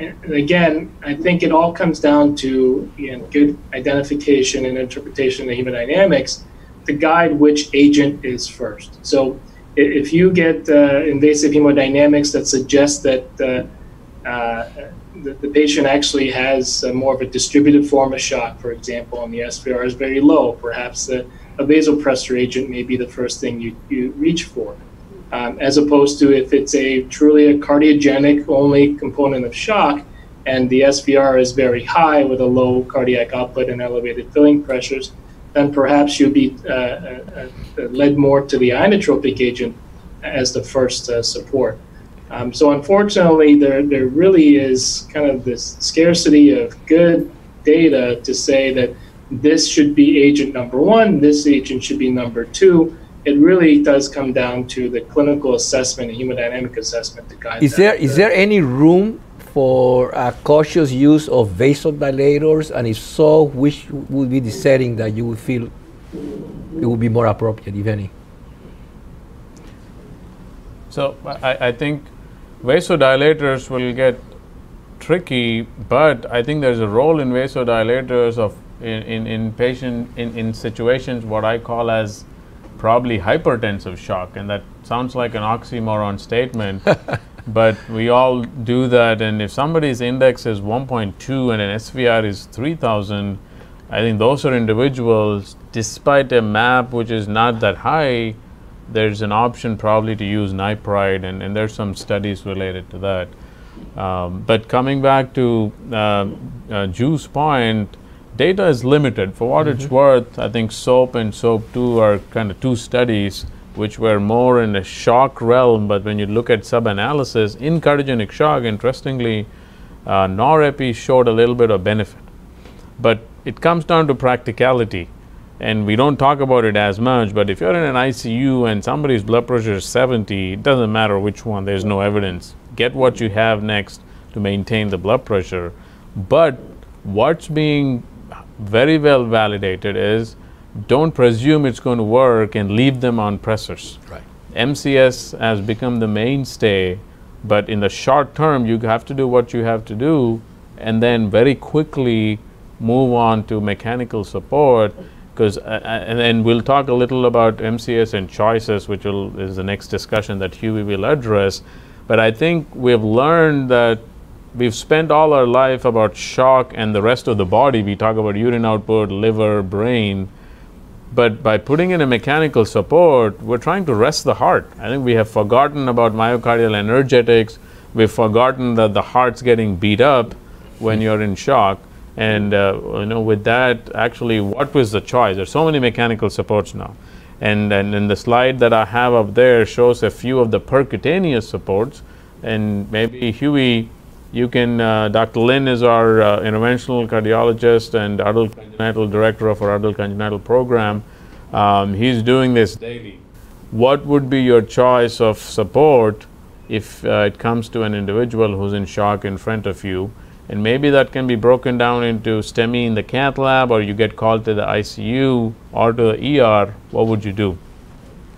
and again, I think it all comes down to you know, good identification and interpretation of hemodynamics to guide which agent is first. So if you get uh, invasive hemodynamics that suggest that uh, uh, the, the, patient actually has more of a distributed form of shock, for example, and the SVR is very low, perhaps a, a vasopressor agent may be the first thing you, you reach for. Um, as opposed to if it's a truly a cardiogenic only component of shock and the SVR is very high with a low cardiac output and elevated filling pressures, then perhaps you'd be uh, uh, uh, led more to the inotropic agent as the first support. Um, so unfortunately, there, there really is kind of this scarcity of good data to say that this should be agent number one, this agent should be number two. It really does come down to the clinical assessment and hemodynamic assessment to guide. Is there is there any room for a cautious use of vasodilators? And if so, which would be the setting that you would feel it would be more appropriate, if any? So I, I think vasodilators will get tricky, but I think there's a role in vasodilators of in, in, in patient in, in situations what I call as probably hypertensive shock, and that sounds like an oxymoron statement. but we all do that and if somebody's index is 1.2 and an SVR is 3000 I think those are individuals despite a map which is not that high there's an option probably to use nipride and, and there's some studies related to that um, but coming back to uh, uh, Ju's point data is limited for what mm-hmm. it's worth I think SOAP and SOAP 2 are kind of two studies which were more in a shock realm, but when you look at sub-analysis, in cardiogenic shock, interestingly, uh, norepi showed a little bit of benefit. But it comes down to practicality, and we don't talk about it as much, but if you're in an ICU and somebody's blood pressure is 70, it doesn't matter which one, there's no evidence. Get what you have next to maintain the blood pressure. But what's being very well validated is don't presume it's going to work and leave them on pressors. Right. MCS has become the mainstay, but in the short term, you have to do what you have to do and then very quickly move on to mechanical support because uh, uh and then we'll talk a little about MCS and choices which will, is the next discussion that Huie will address but I think we've learned that we've spent all our life about shock and the rest of the body we talk about urine output liver brain but by putting in a mechanical support, we're trying to rest the heart. I think we have forgotten about myocardial energetics. We've forgotten that the heart's getting beat up when you're in shock. And uh, you know, with that, actually, what was the choice? There's so many mechanical supports now. And, and, and the slide that I have up there shows a few of the percutaneous supports. And maybe Huie you can, uh, Dr. Lin is our uh, interventional cardiologist and adult congenital director of our adult congenital program. Um, he's doing this daily. What would be your choice of support if uh, it comes to an individual who's in shock in front of you? And maybe that can be broken down into STEMI in the cath lab, or you get called to the ICU or to the ER. What would you do?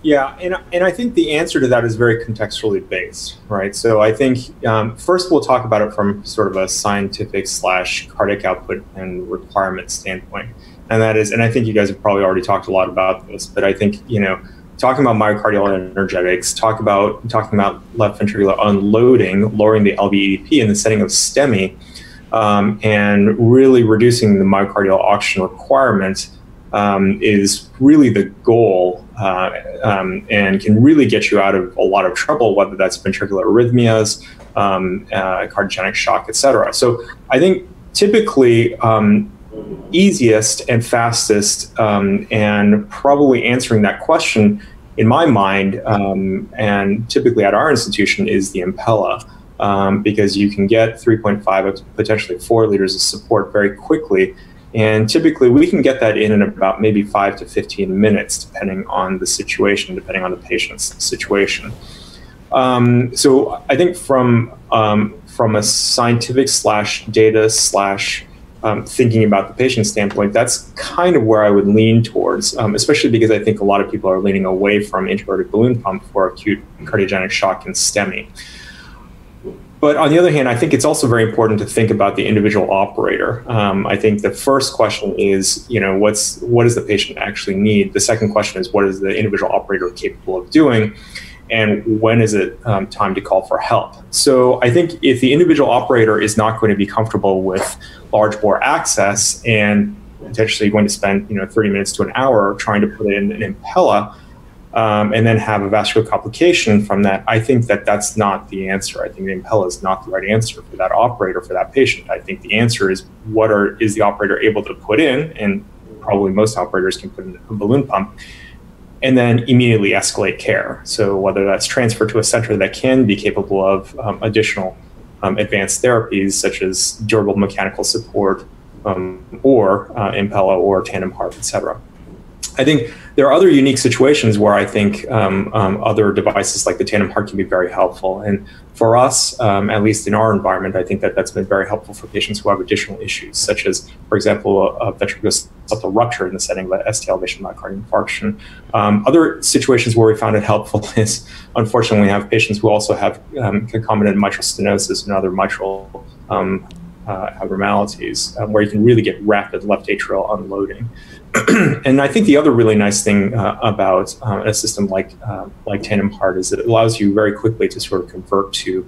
Yeah, and, and I think the answer to that is very contextually based, right? So I think um, first we'll talk about it from sort of a scientific slash cardiac output and requirement standpoint. And that is, and I think you guys have probably already talked a lot about this, but I think, you know, talking about myocardial energetics, talk about talking about left ventricular unloading, lowering the LVEDP in the setting of STEMI, um, and really reducing the myocardial oxygen requirements um, is really the goal uh, um, and can really get you out of a lot of trouble, whether that's ventricular arrhythmias, um, uh, cardiogenic shock, etc. So I think typically um, easiest and fastest um, and probably answering that question in my mind um, and typically at our institution is the Impella. Um, because you can get 3.5 potentially 4 liters of support very quickly And typically, we can get that in in about maybe five to 15 minutes, depending on the situation, depending on the patient's situation. Um, so I think from um, from a scientific slash data slash um, thinking about the patient standpoint, that's kind of where I would lean towards, um, especially because I think a lot of people are leaning away from intra-aortic balloon pump for acute cardiogenic shock and STEMI. But on the other hand, I think it's also very important to think about the individual operator. Um, I think the first question is, you know, what's what does the patient actually need? The second question is, what is the individual operator capable of doing? and when is it um, time to call for help? So I think if the individual operator is not going to be comfortable with large bore access and potentially going to spend you know 30 minutes to an hour trying to put in an Impella um, and then have a vascular complication from that, I think that that's not the answer. I think the Impella is not the right answer for that operator for that patient. I think the answer is what are is the operator able to put in, and probably most operators can put in a balloon pump and then immediately escalate care. So whether that's transferred to a center that can be capable of um, additional um, advanced therapies such as durable mechanical support um, or uh, Impella or tandem heart, et cetera. I think there are other unique situations where I think um, um, other devices like the tandem heart can be very helpful. And for us, um, at least in our environment, I think that that's been very helpful for patients who have additional issues, such as, for example, a, ventricular septal rupture in the setting of ST elevation myocardial infarction. Um, other situations where we found it helpful is, unfortunately, we have patients who also have um, concomitant mitral stenosis and other mitral um, uh, abnormalities, where you can really get rapid left atrial unloading. and I think the other really nice thing uh, about uh, a system like uh, like Tandem Heart is that it allows you very quickly to sort of convert to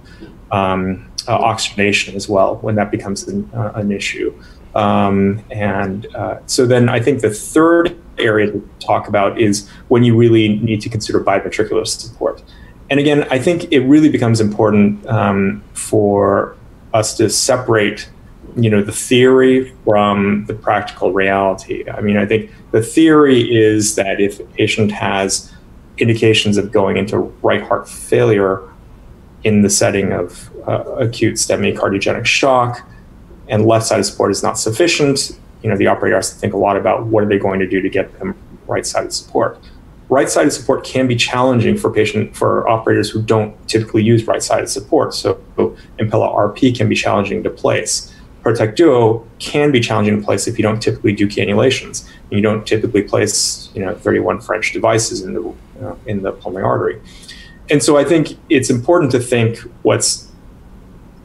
um, uh, oxygenation as well when that becomes an, uh, an issue. Um, and uh, so then I think the third area to talk about is when you really need to consider biventricular support. And again, I think it really becomes important um, for us to separate you know the theory from the practical reality. I mean, I think the theory is that if a patient has indications of going into right heart failure in the setting of uh, acute STEMI cardiogenic shock, and left-sided support is not sufficient, you know, the operator has to think a lot about what are they going to do to get them right-sided support. Right-sided support can be challenging for patient for operators who don't typically use right-sided support. So Impella RP can be challenging to place. ProtekDuo can be challenging to place if you don't typically do cannulations. And you don't typically place, you know, 31 French devices in the uh, in the pulmonary artery. And so I think it's important to think what's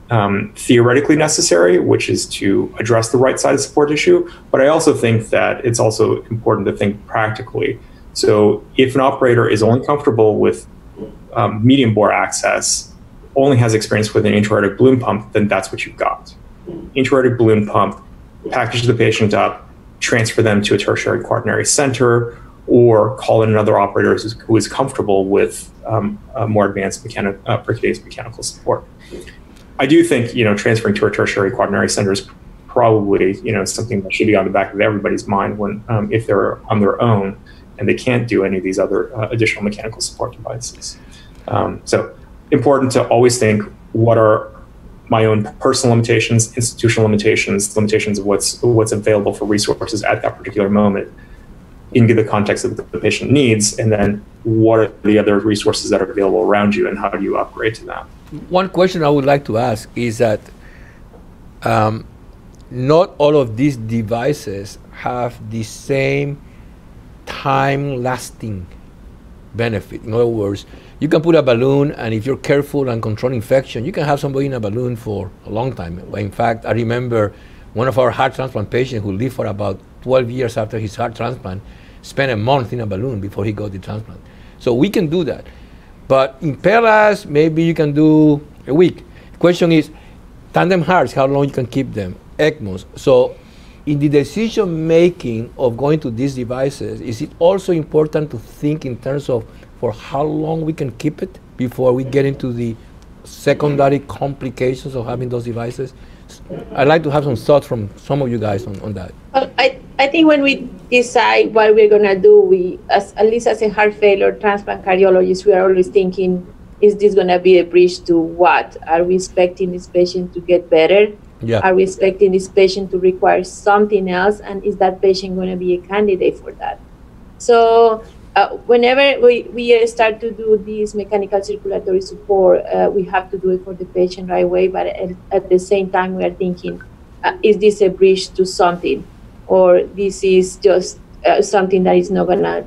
um, theoretically necessary, which is to address the right side of support issue. But I also think that it's also important to think practically. So if an operator is only comfortable with um, medium bore access, only has experience with an intra-aortic balloon pump, then that's what you've got intra-aortic balloon pump, package the patient up, transfer them to a tertiary quaternary center, or call in another operator who is comfortable with um, more advanced mechanic, uh, percutaneous mechanical support. I do think you know transferring to a tertiary quaternary center is probably you know something that should be on the back of everybody's mind when um, if they're on their own and they can't do any of these other uh, additional mechanical support devices. Um, so important to always think what are my own personal limitations, institutional limitations, limitations of what's what's available for resources at that particular moment into the context of the patient needs, and then what are the other resources that are available around you, and how do you upgrade to that? One question I would like to ask is that um, not all of these devices have the same time-lasting benefit. In other words, you can put a balloon, and if you're careful and control infection, you can have somebody in a balloon for a long time. In fact, I remember one of our heart transplant patients who lived for about 12 years after his heart transplant spent a month in a balloon before he got the transplant. So we can do that. But in Impellas, maybe you can do a week. Question is, tandem hearts, how long you can keep them? ECMOs. So in the decision making of going to these devices, is it also important to think in terms of for how long we can keep it before we get into the secondary complications of having those devices? I'd like to have some thoughts from some of you guys on, on that. Well, I, I think when we decide what we're going to do, we, as, at least as a heart failure transplant cardiologist, we are always thinking, is this going to be a bridge to what? Are we expecting this patient to get better? Yeah. Are we expecting this patient to require something else? And is that patient going to be a candidate for that? So uh, whenever we, we start to do this mechanical circulatory support, uh, we have to do it for the patient right away. But at, at the same time, we are thinking, uh, is this a bridge to something? Or this is just uh, something that is not going to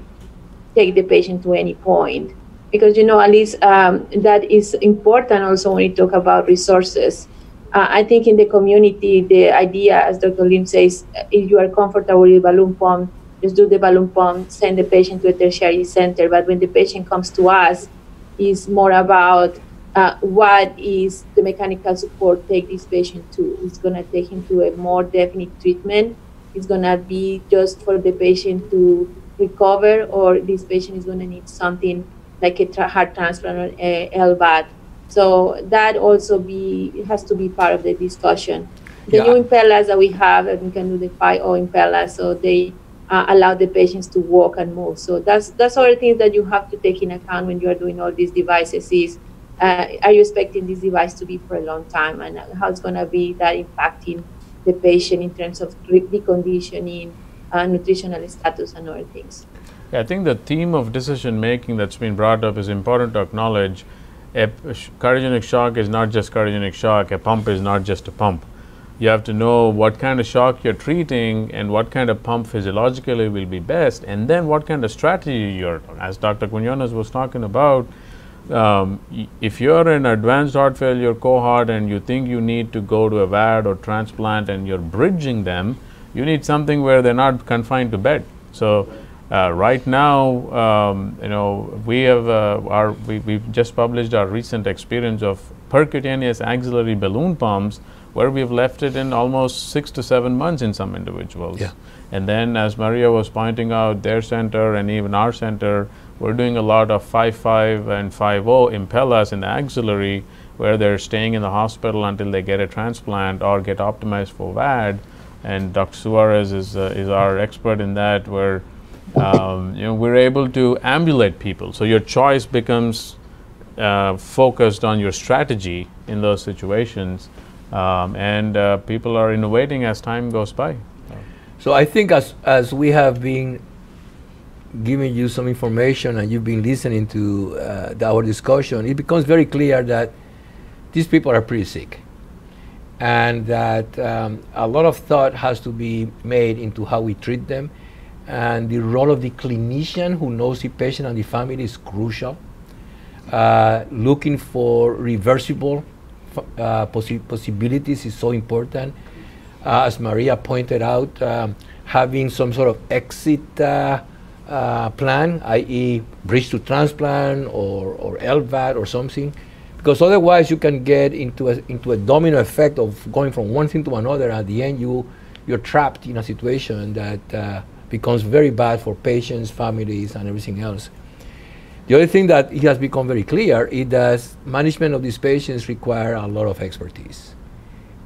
take the patient to any point? Because, you know, at least um, that is important also when you talk about resources. Uh, I think in the community, the idea, as Dr. Lin says, if you are comfortable with balloon pump, just do the balloon pump, send the patient to a tertiary center. But when the patient comes to us, it's more about uh, what is the mechanical support take this patient to. It's going to take him to a more definite treatment. It's going to be just for the patient to recover, or this patient is going to need something like a tra- heart transplant or a LVAD. So that also be has to be part of the discussion. The Yeah. new Impellas that we have, and we can do the 5O impella, so they uh, allow the patients to walk and move. So that's that's other things that you have to take in account when you are doing all these devices. Is uh, are you expecting this device to be for a long time, and how it's going to be that impacting the patient in terms of re- reconditioning, uh, nutritional status, and other things. Yeah, I think the theme of decision making that's been brought up is important to acknowledge. A cardiogenic shock is not just cardiogenic shock, a pump is not just a pump. You have to know what kind of shock you're treating and what kind of pump physiologically will be best, and then what kind of strategy you're, as Dr. Quinones was talking about. Um, if you're in advanced heart failure cohort and you think you need to go to a VAD or transplant and you're bridging them, you need something where they're not confined to bed. So uh, right now, um, you know, we have uh, our we, we've just published our recent experience of percutaneous axillary balloon pumps, where we've left it in almost six to seven months in some individuals. Yeah. And then, as Maria was pointing out, their center and even our center, we're doing a lot of 5.5 and 5.0 impellas in the axillary, where they're staying in the hospital until they get a transplant or get optimized for VAD. And Dr. Suarez is uh, is our expert in that, where um, you know we're able to ambulate people. So your choice becomes uh, focused on your strategy in those situations, um, and uh, people are innovating as time goes by. So I think as as we have been giving you some information and you've been listening to uh, the, our discussion, it becomes very clear that these people are pretty sick, and that um, a lot of thought has to be made into how we treat them, and the role of the clinician who knows the patient and the family is crucial. Uh, looking for reversible uh, possi- possibilities is so important. Uh, as Maria pointed out, um, having some sort of exit uh, uh, plan, i.e., bridge to transplant or, or LVAD or something, because otherwise you can get into a, into a domino effect of going from one thing to another. At the end, you you're trapped in a situation that uh, becomes very bad for patients, families, and everything else. The other thing that it has become very clear is that management of these patients require a lot of expertise.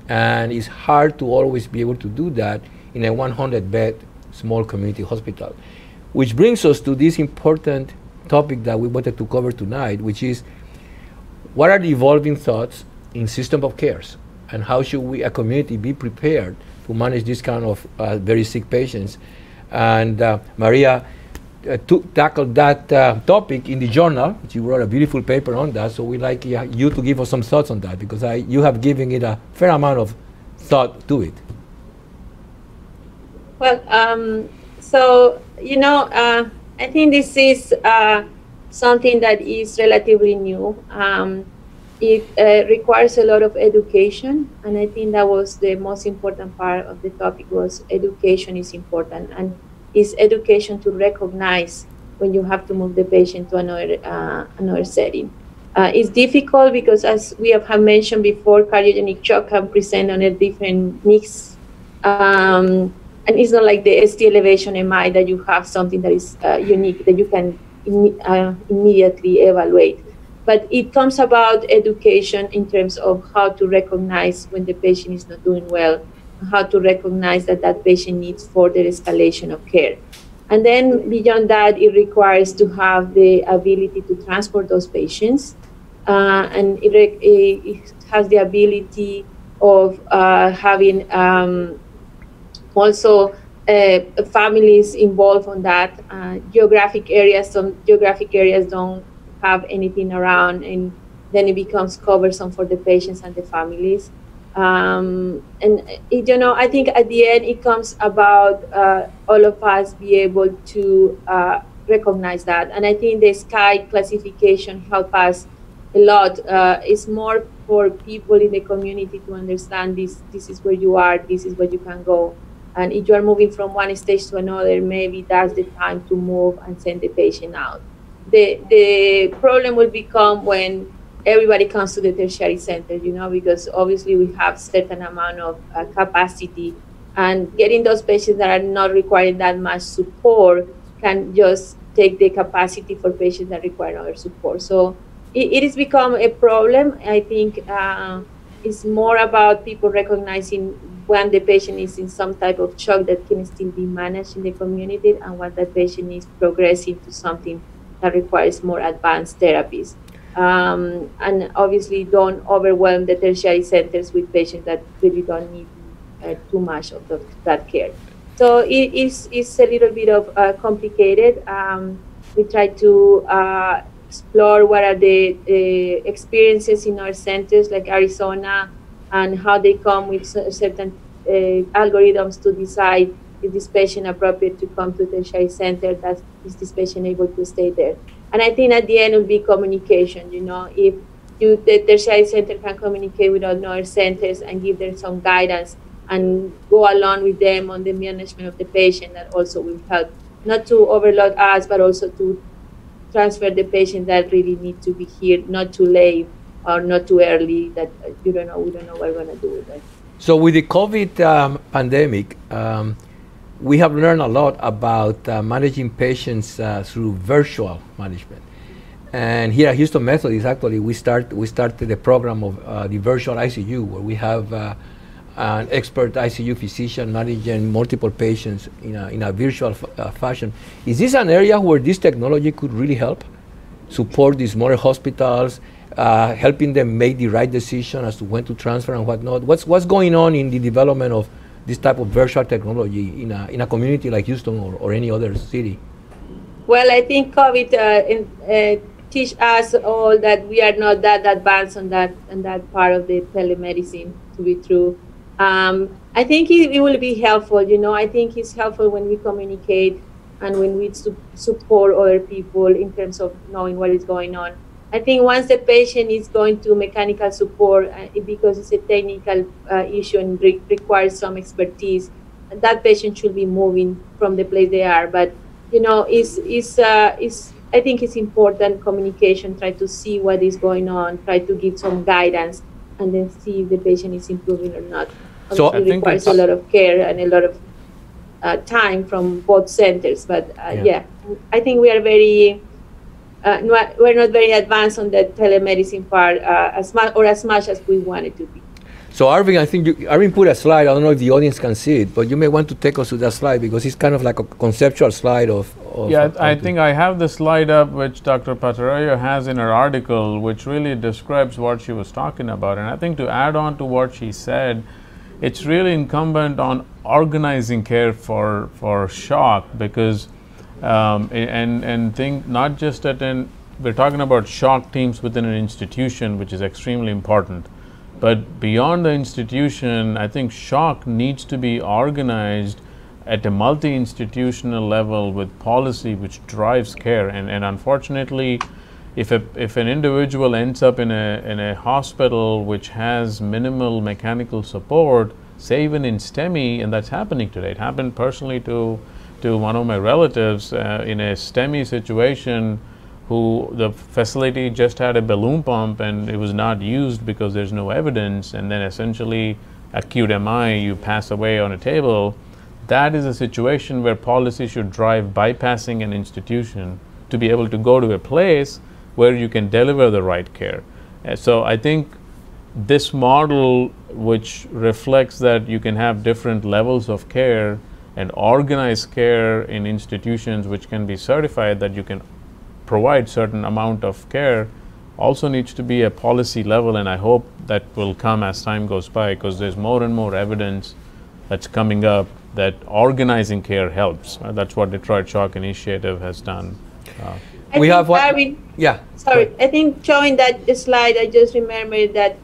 And it's hard to always be able to do that in a 100 bed small community hospital. Which brings us to this important topic that we wanted to cover tonight, which is what are the evolving thoughts in system of cares and how should we, a community, be prepared to manage this kind of uh, very sick patients? And uh, Maria took, tackled that uh, topic in the journal. you wrote a beautiful paper on that. So we'd like uh, you to give us some thoughts on that because I, you have given it a fair amount of thought to it. Well, um, so you know, uh, I think this is uh, something that is relatively new. Um, it uh, requires a lot of education, and I think that was the most important part of the topic. Was education is important, and is education to recognize when you have to move the patient to another uh, another setting. Uh, it's difficult because, as we have mentioned before, cardiogenic shock can present on a different mix. Um, and it's not like the ST elevation MI that you have something that is uh, unique that you can uh, immediately evaluate. But it comes about education in terms of how to recognize when the patient is not doing well, how to recognize that that patient needs further escalation of care. And then beyond that, it requires to have the ability to transport those patients. Uh, and it, it has the ability of uh, having um, also uh, families involved on that. Uh, geographic areas, some geographic areas don't have anything around, and then it becomes cumbersome for the patients and the families. Um, and you know, I think at the end it comes about uh, all of us be able to uh, recognize that, and I think the SCAI classification help us a lot. Uh, it's more for people in the community to understand this. This is where you are. This is where you can go. And if you are moving from one stage to another, maybe that's the time to move and send the patient out. The the problem will become when everybody comes to the tertiary center, you know, because obviously we have certain amount of uh, capacity, and getting those patients that are not requiring that much support can just take the capacity for patients that require other support. So it, it has become a problem. I think uh, it's more about people recognizing when the patient is in some type of shock that can still be managed in the community and when the patient is progressing to something that requires more advanced therapies. Um, and obviously don't overwhelm the tertiary centers with patients that really don't need uh, too much of the, that care. So it is it's a little bit of uh, complicated. Um, we try to uh, explore what are the experiences in our centers like Arizona and how they come with certain uh, algorithms to decide if this patient appropriate to come to the tertiary center, that is this patient able to stay there. And I think at the end will be communication, you know, if you, the tertiary center can communicate with other centers and give them some guidance and go along with them on the management of the patient, that also will help not to overload us, but also to transfer the patient that really need to be here, not too late or not too early. That uh, you don't know, we don't know what we're going to do with it. So with the COVID um, pandemic, um, we have learned a lot about uh, managing patients uh, through virtual management. And here at Houston Methodist, actually, we start we started the program of uh, the virtual ICU, where we have uh, an expert ICU physician managing multiple patients in a, in a virtual uh, fashion. Is this an area where this technology could really help support these smaller hospitals, uh, helping them make the right decision as to when to transfer and whatnot? What's, what's going on in the development of this type of virtual technology in a, in a community like Houston or, or any other city? Well, I think COVID uh, in, uh, teach us all that we are not that advanced on that on that part of the telemedicine to be true. Um, I think it, it, will be helpful. You know, I think it's helpful when we communicate and when we su- support other people in terms of knowing what is going on. I think once the patient is going to mechanical support uh, because it's a technical uh, issue and re- requires some expertise, that patient should be moving from the place they are. But you know, is is uh, is I think it's important communication. Try to see what is going on. Try to give some guidance, and then see if the patient is improving or not so it requires a lot of care and a lot of uh, time from both centers. But uh, yeah. yeah. I think we are very uh, not, we're not very advanced on the telemedicine part uh, as much or as much as we wanted to be. So Arvind, I think you, Arvind put a slide. I don't know if the audience can see it, but you may want to take us to that slide because it's kind of like a conceptual slide of. of yeah, I think I have the slide up which Dr. Patarroyo has in her article, which really describes what she was talking about. And I think to add on to what she said, it's really incumbent on organizing care for for shock because um, and and think not just at an we're talking about shock teams within an institution which is extremely important but beyond the institution i think shock needs to be organized at a multi-institutional level with policy which drives care and, and unfortunately if, a, if an individual ends up in a, in a hospital which has minimal mechanical support, say even in STEMI, and that's happening today. It happened personally to, to one of my relatives uh, in a STEMI situation who the facility just had a balloon pump and it was not used because there's no evidence and then essentially acute MI, you pass away on a table. That is a situation where policy should drive bypassing an institution to be able to go to a place where you can deliver the right care. Uh, so I think this model, which reflects that you can have different levels of care and organize care in institutions which can be certified that you can provide certain amount of care also needs to be a policy level, and I hope that will come as time goes by because there's more and more evidence that's coming up that organizing care helps. Uh, that's what Detroit Shock Initiative has done. Uh, we think have one. Darwin- Yeah. Sorry, I think showing that slide, I just remembered that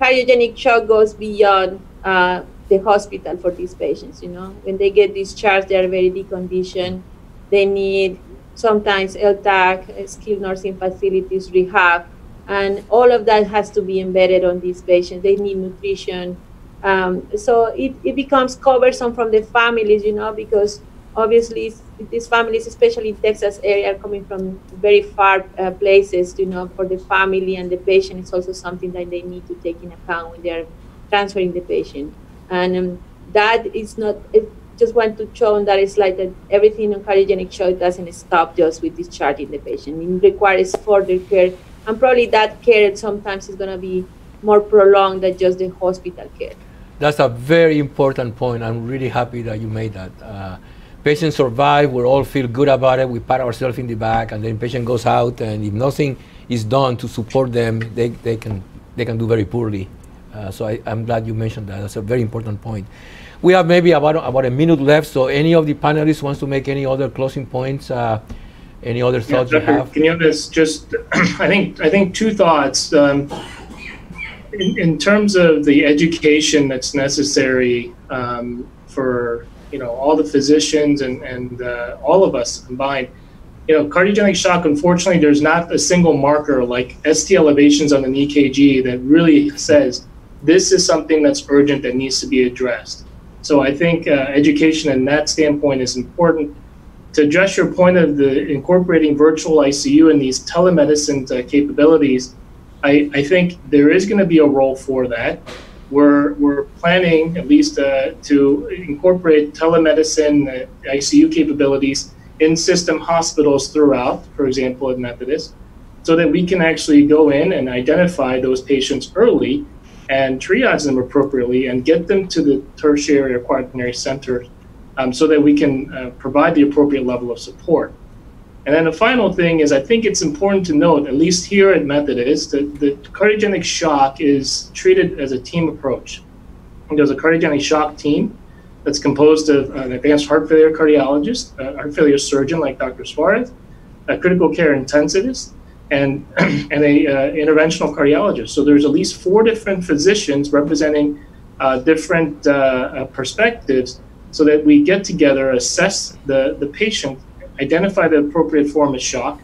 cardiogenic shock goes beyond uh, the hospital for these patients. You know, when they get discharged, they are very deconditioned. They need sometimes LTAC, skilled nursing facilities, rehab, and all of that has to be embedded on these patients. They need nutrition. Um, so it, it becomes cumbersome from the families, you know, because obviously these families, especially in Texas area, are coming from very far uh, places. You know, for the family and the patient, it's also something that they need to take in account when they are transferring the patient. And um, that is not. It just want to show that it's like that everything on cardiogenic shock doesn't stop just with discharging the patient. It requires further care, and probably that care sometimes is going to be more prolonged than just the hospital care. That's a very important point. I'm really happy that you made that. Uh, patients survive, we all feel good about it, we pat ourselves in the back, and then patient goes out, and if nothing is done to support them, they, they, can, they can do very poorly. Uh, so I, I'm glad you mentioned that. That's a very important point. We have maybe about, about a minute left, so any of the panelists wants to make any other closing points? Uh, any other Yeah, thoughts you Dr. have? Quinones, just I think I think two thoughts. Um, in, in terms of the education that's necessary um, for you know all the physicians and and uh, all of us combined, you know, cardiogenic shock. Unfortunately, there's not a single marker like ST elevations on an EKG that really says this is something that's urgent that needs to be addressed. So I think uh, education in that standpoint is important to address your point of the incorporating virtual ICU and these telemedicine uh, capabilities, I, I think there is going to be a role for that. We're, we're planning at least uh, to incorporate telemedicine uh, ICU capabilities in system hospitals throughout, for example, at Methodist, so that we can actually go in and identify those patients early and triage them appropriately and get them to the tertiary or quaternary center um, so that we can uh, provide the appropriate level of support. And then the final thing is, I think it's important to note, at least here at Methodist, that the cardiogenic shock is treated as a team approach. And there's a cardiogenic shock team that's composed of an advanced heart failure cardiologist, a heart failure surgeon like Dr. Suarez, a critical care intensivist, and, and a uh, interventional cardiologist. So there's at least four different physicians representing uh, different uh, uh perspectives so that we get together, assess the, the patient, identify the appropriate form of shock,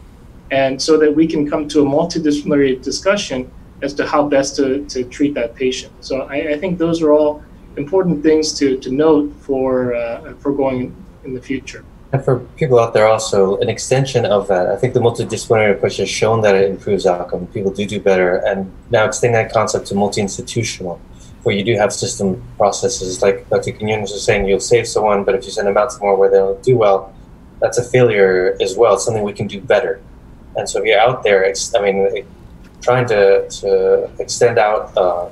and so that we can come to a multidisciplinary discussion as to how best to, to treat that patient. So I, I think those are all important things to, to note for, uh, for going in the future. And for people out there also, an extension of that, I think the multidisciplinary approach has shown that it improves outcome. People do do better. And now extending that concept to multi-institutional where you do have system processes, like Dr. Quinones was saying, you'll save someone, but if you send them out somewhere where they don't do well, that's a failure as well. It's something we can do better. And so if you're out there, it's, I mean, trying to, to extend out uh,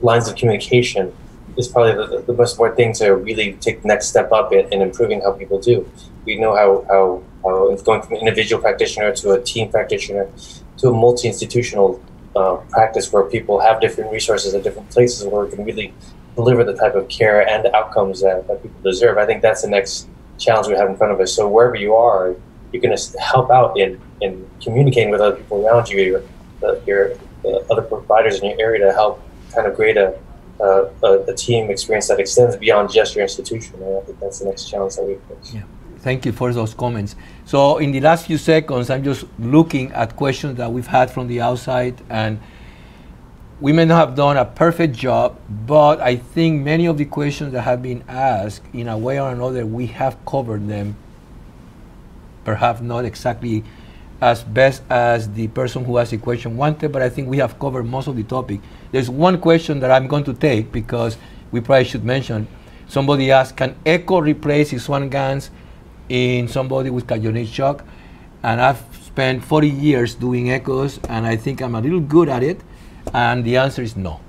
lines of communication is probably the, the, most important thing to really take the next step up in, in improving how people do. We know how, how, how going from individual practitioner to a team practitioner to a multi-institutional uh, practice where people have different resources at different places where we can really deliver the type of care and outcomes that, that people deserve. I think that's the next challenge we have in front of us. So wherever you are, you can help out in, in communicating with other people around you, your, uh, your uh, other providers in your area to help kind of create a, uh, a, a, team experience that extends beyond just your institution. And I think that's the next challenge that we face. Yeah. Thank you for those comments. So in the last few seconds, I'm just looking at questions that we've had from the outside, and we may not have done a perfect job, but I think many of the questions that have been asked, in a way or another, we have covered them. Perhaps not exactly as best as the person who asked the question wanted, but I think we have covered most of the topic. There's one question that I'm going to take because we probably should mention. Somebody asked, can echo replace Swan-Ganz in somebody with cardiogenic shock. And I've spent 40 years doing echoes, and I think I'm a little good at it. And the answer is no.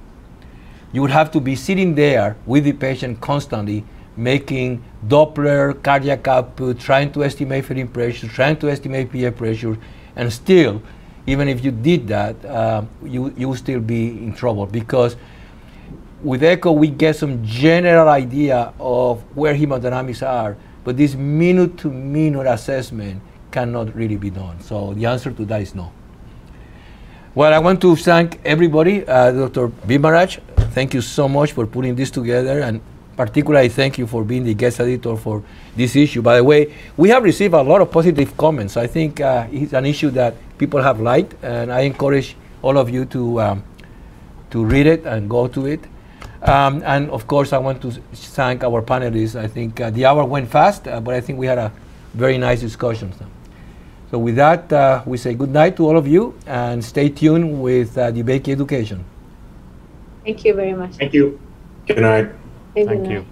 You would have to be sitting there with the patient constantly, making Doppler, cardiac output, trying to estimate filling pressure, trying to estimate PA pressure, and still, even if you did that, uh, you you still be in trouble because with echo we get some general idea of where hemodynamics are, but this minute to minute assessment cannot really be done. So the answer to that is no. Well, I want to thank everybody, uh, Dr. Bhimaraj. Thank you so much for putting this together, and particularly thank you for being the guest editor for this issue. By the way, we have received a lot of positive comments. I think uh, it's an issue that people have liked, and I encourage all of you to um, to read it and go to it. Um, and of course, I want to thank our panelists. I think uh, the hour went fast, uh, but I think we had a very nice discussion. So with that, uh, we say good night to all of you and stay tuned with uh, DeBakey Education. Thank you very much. Thank you. Good night. Thank night. you.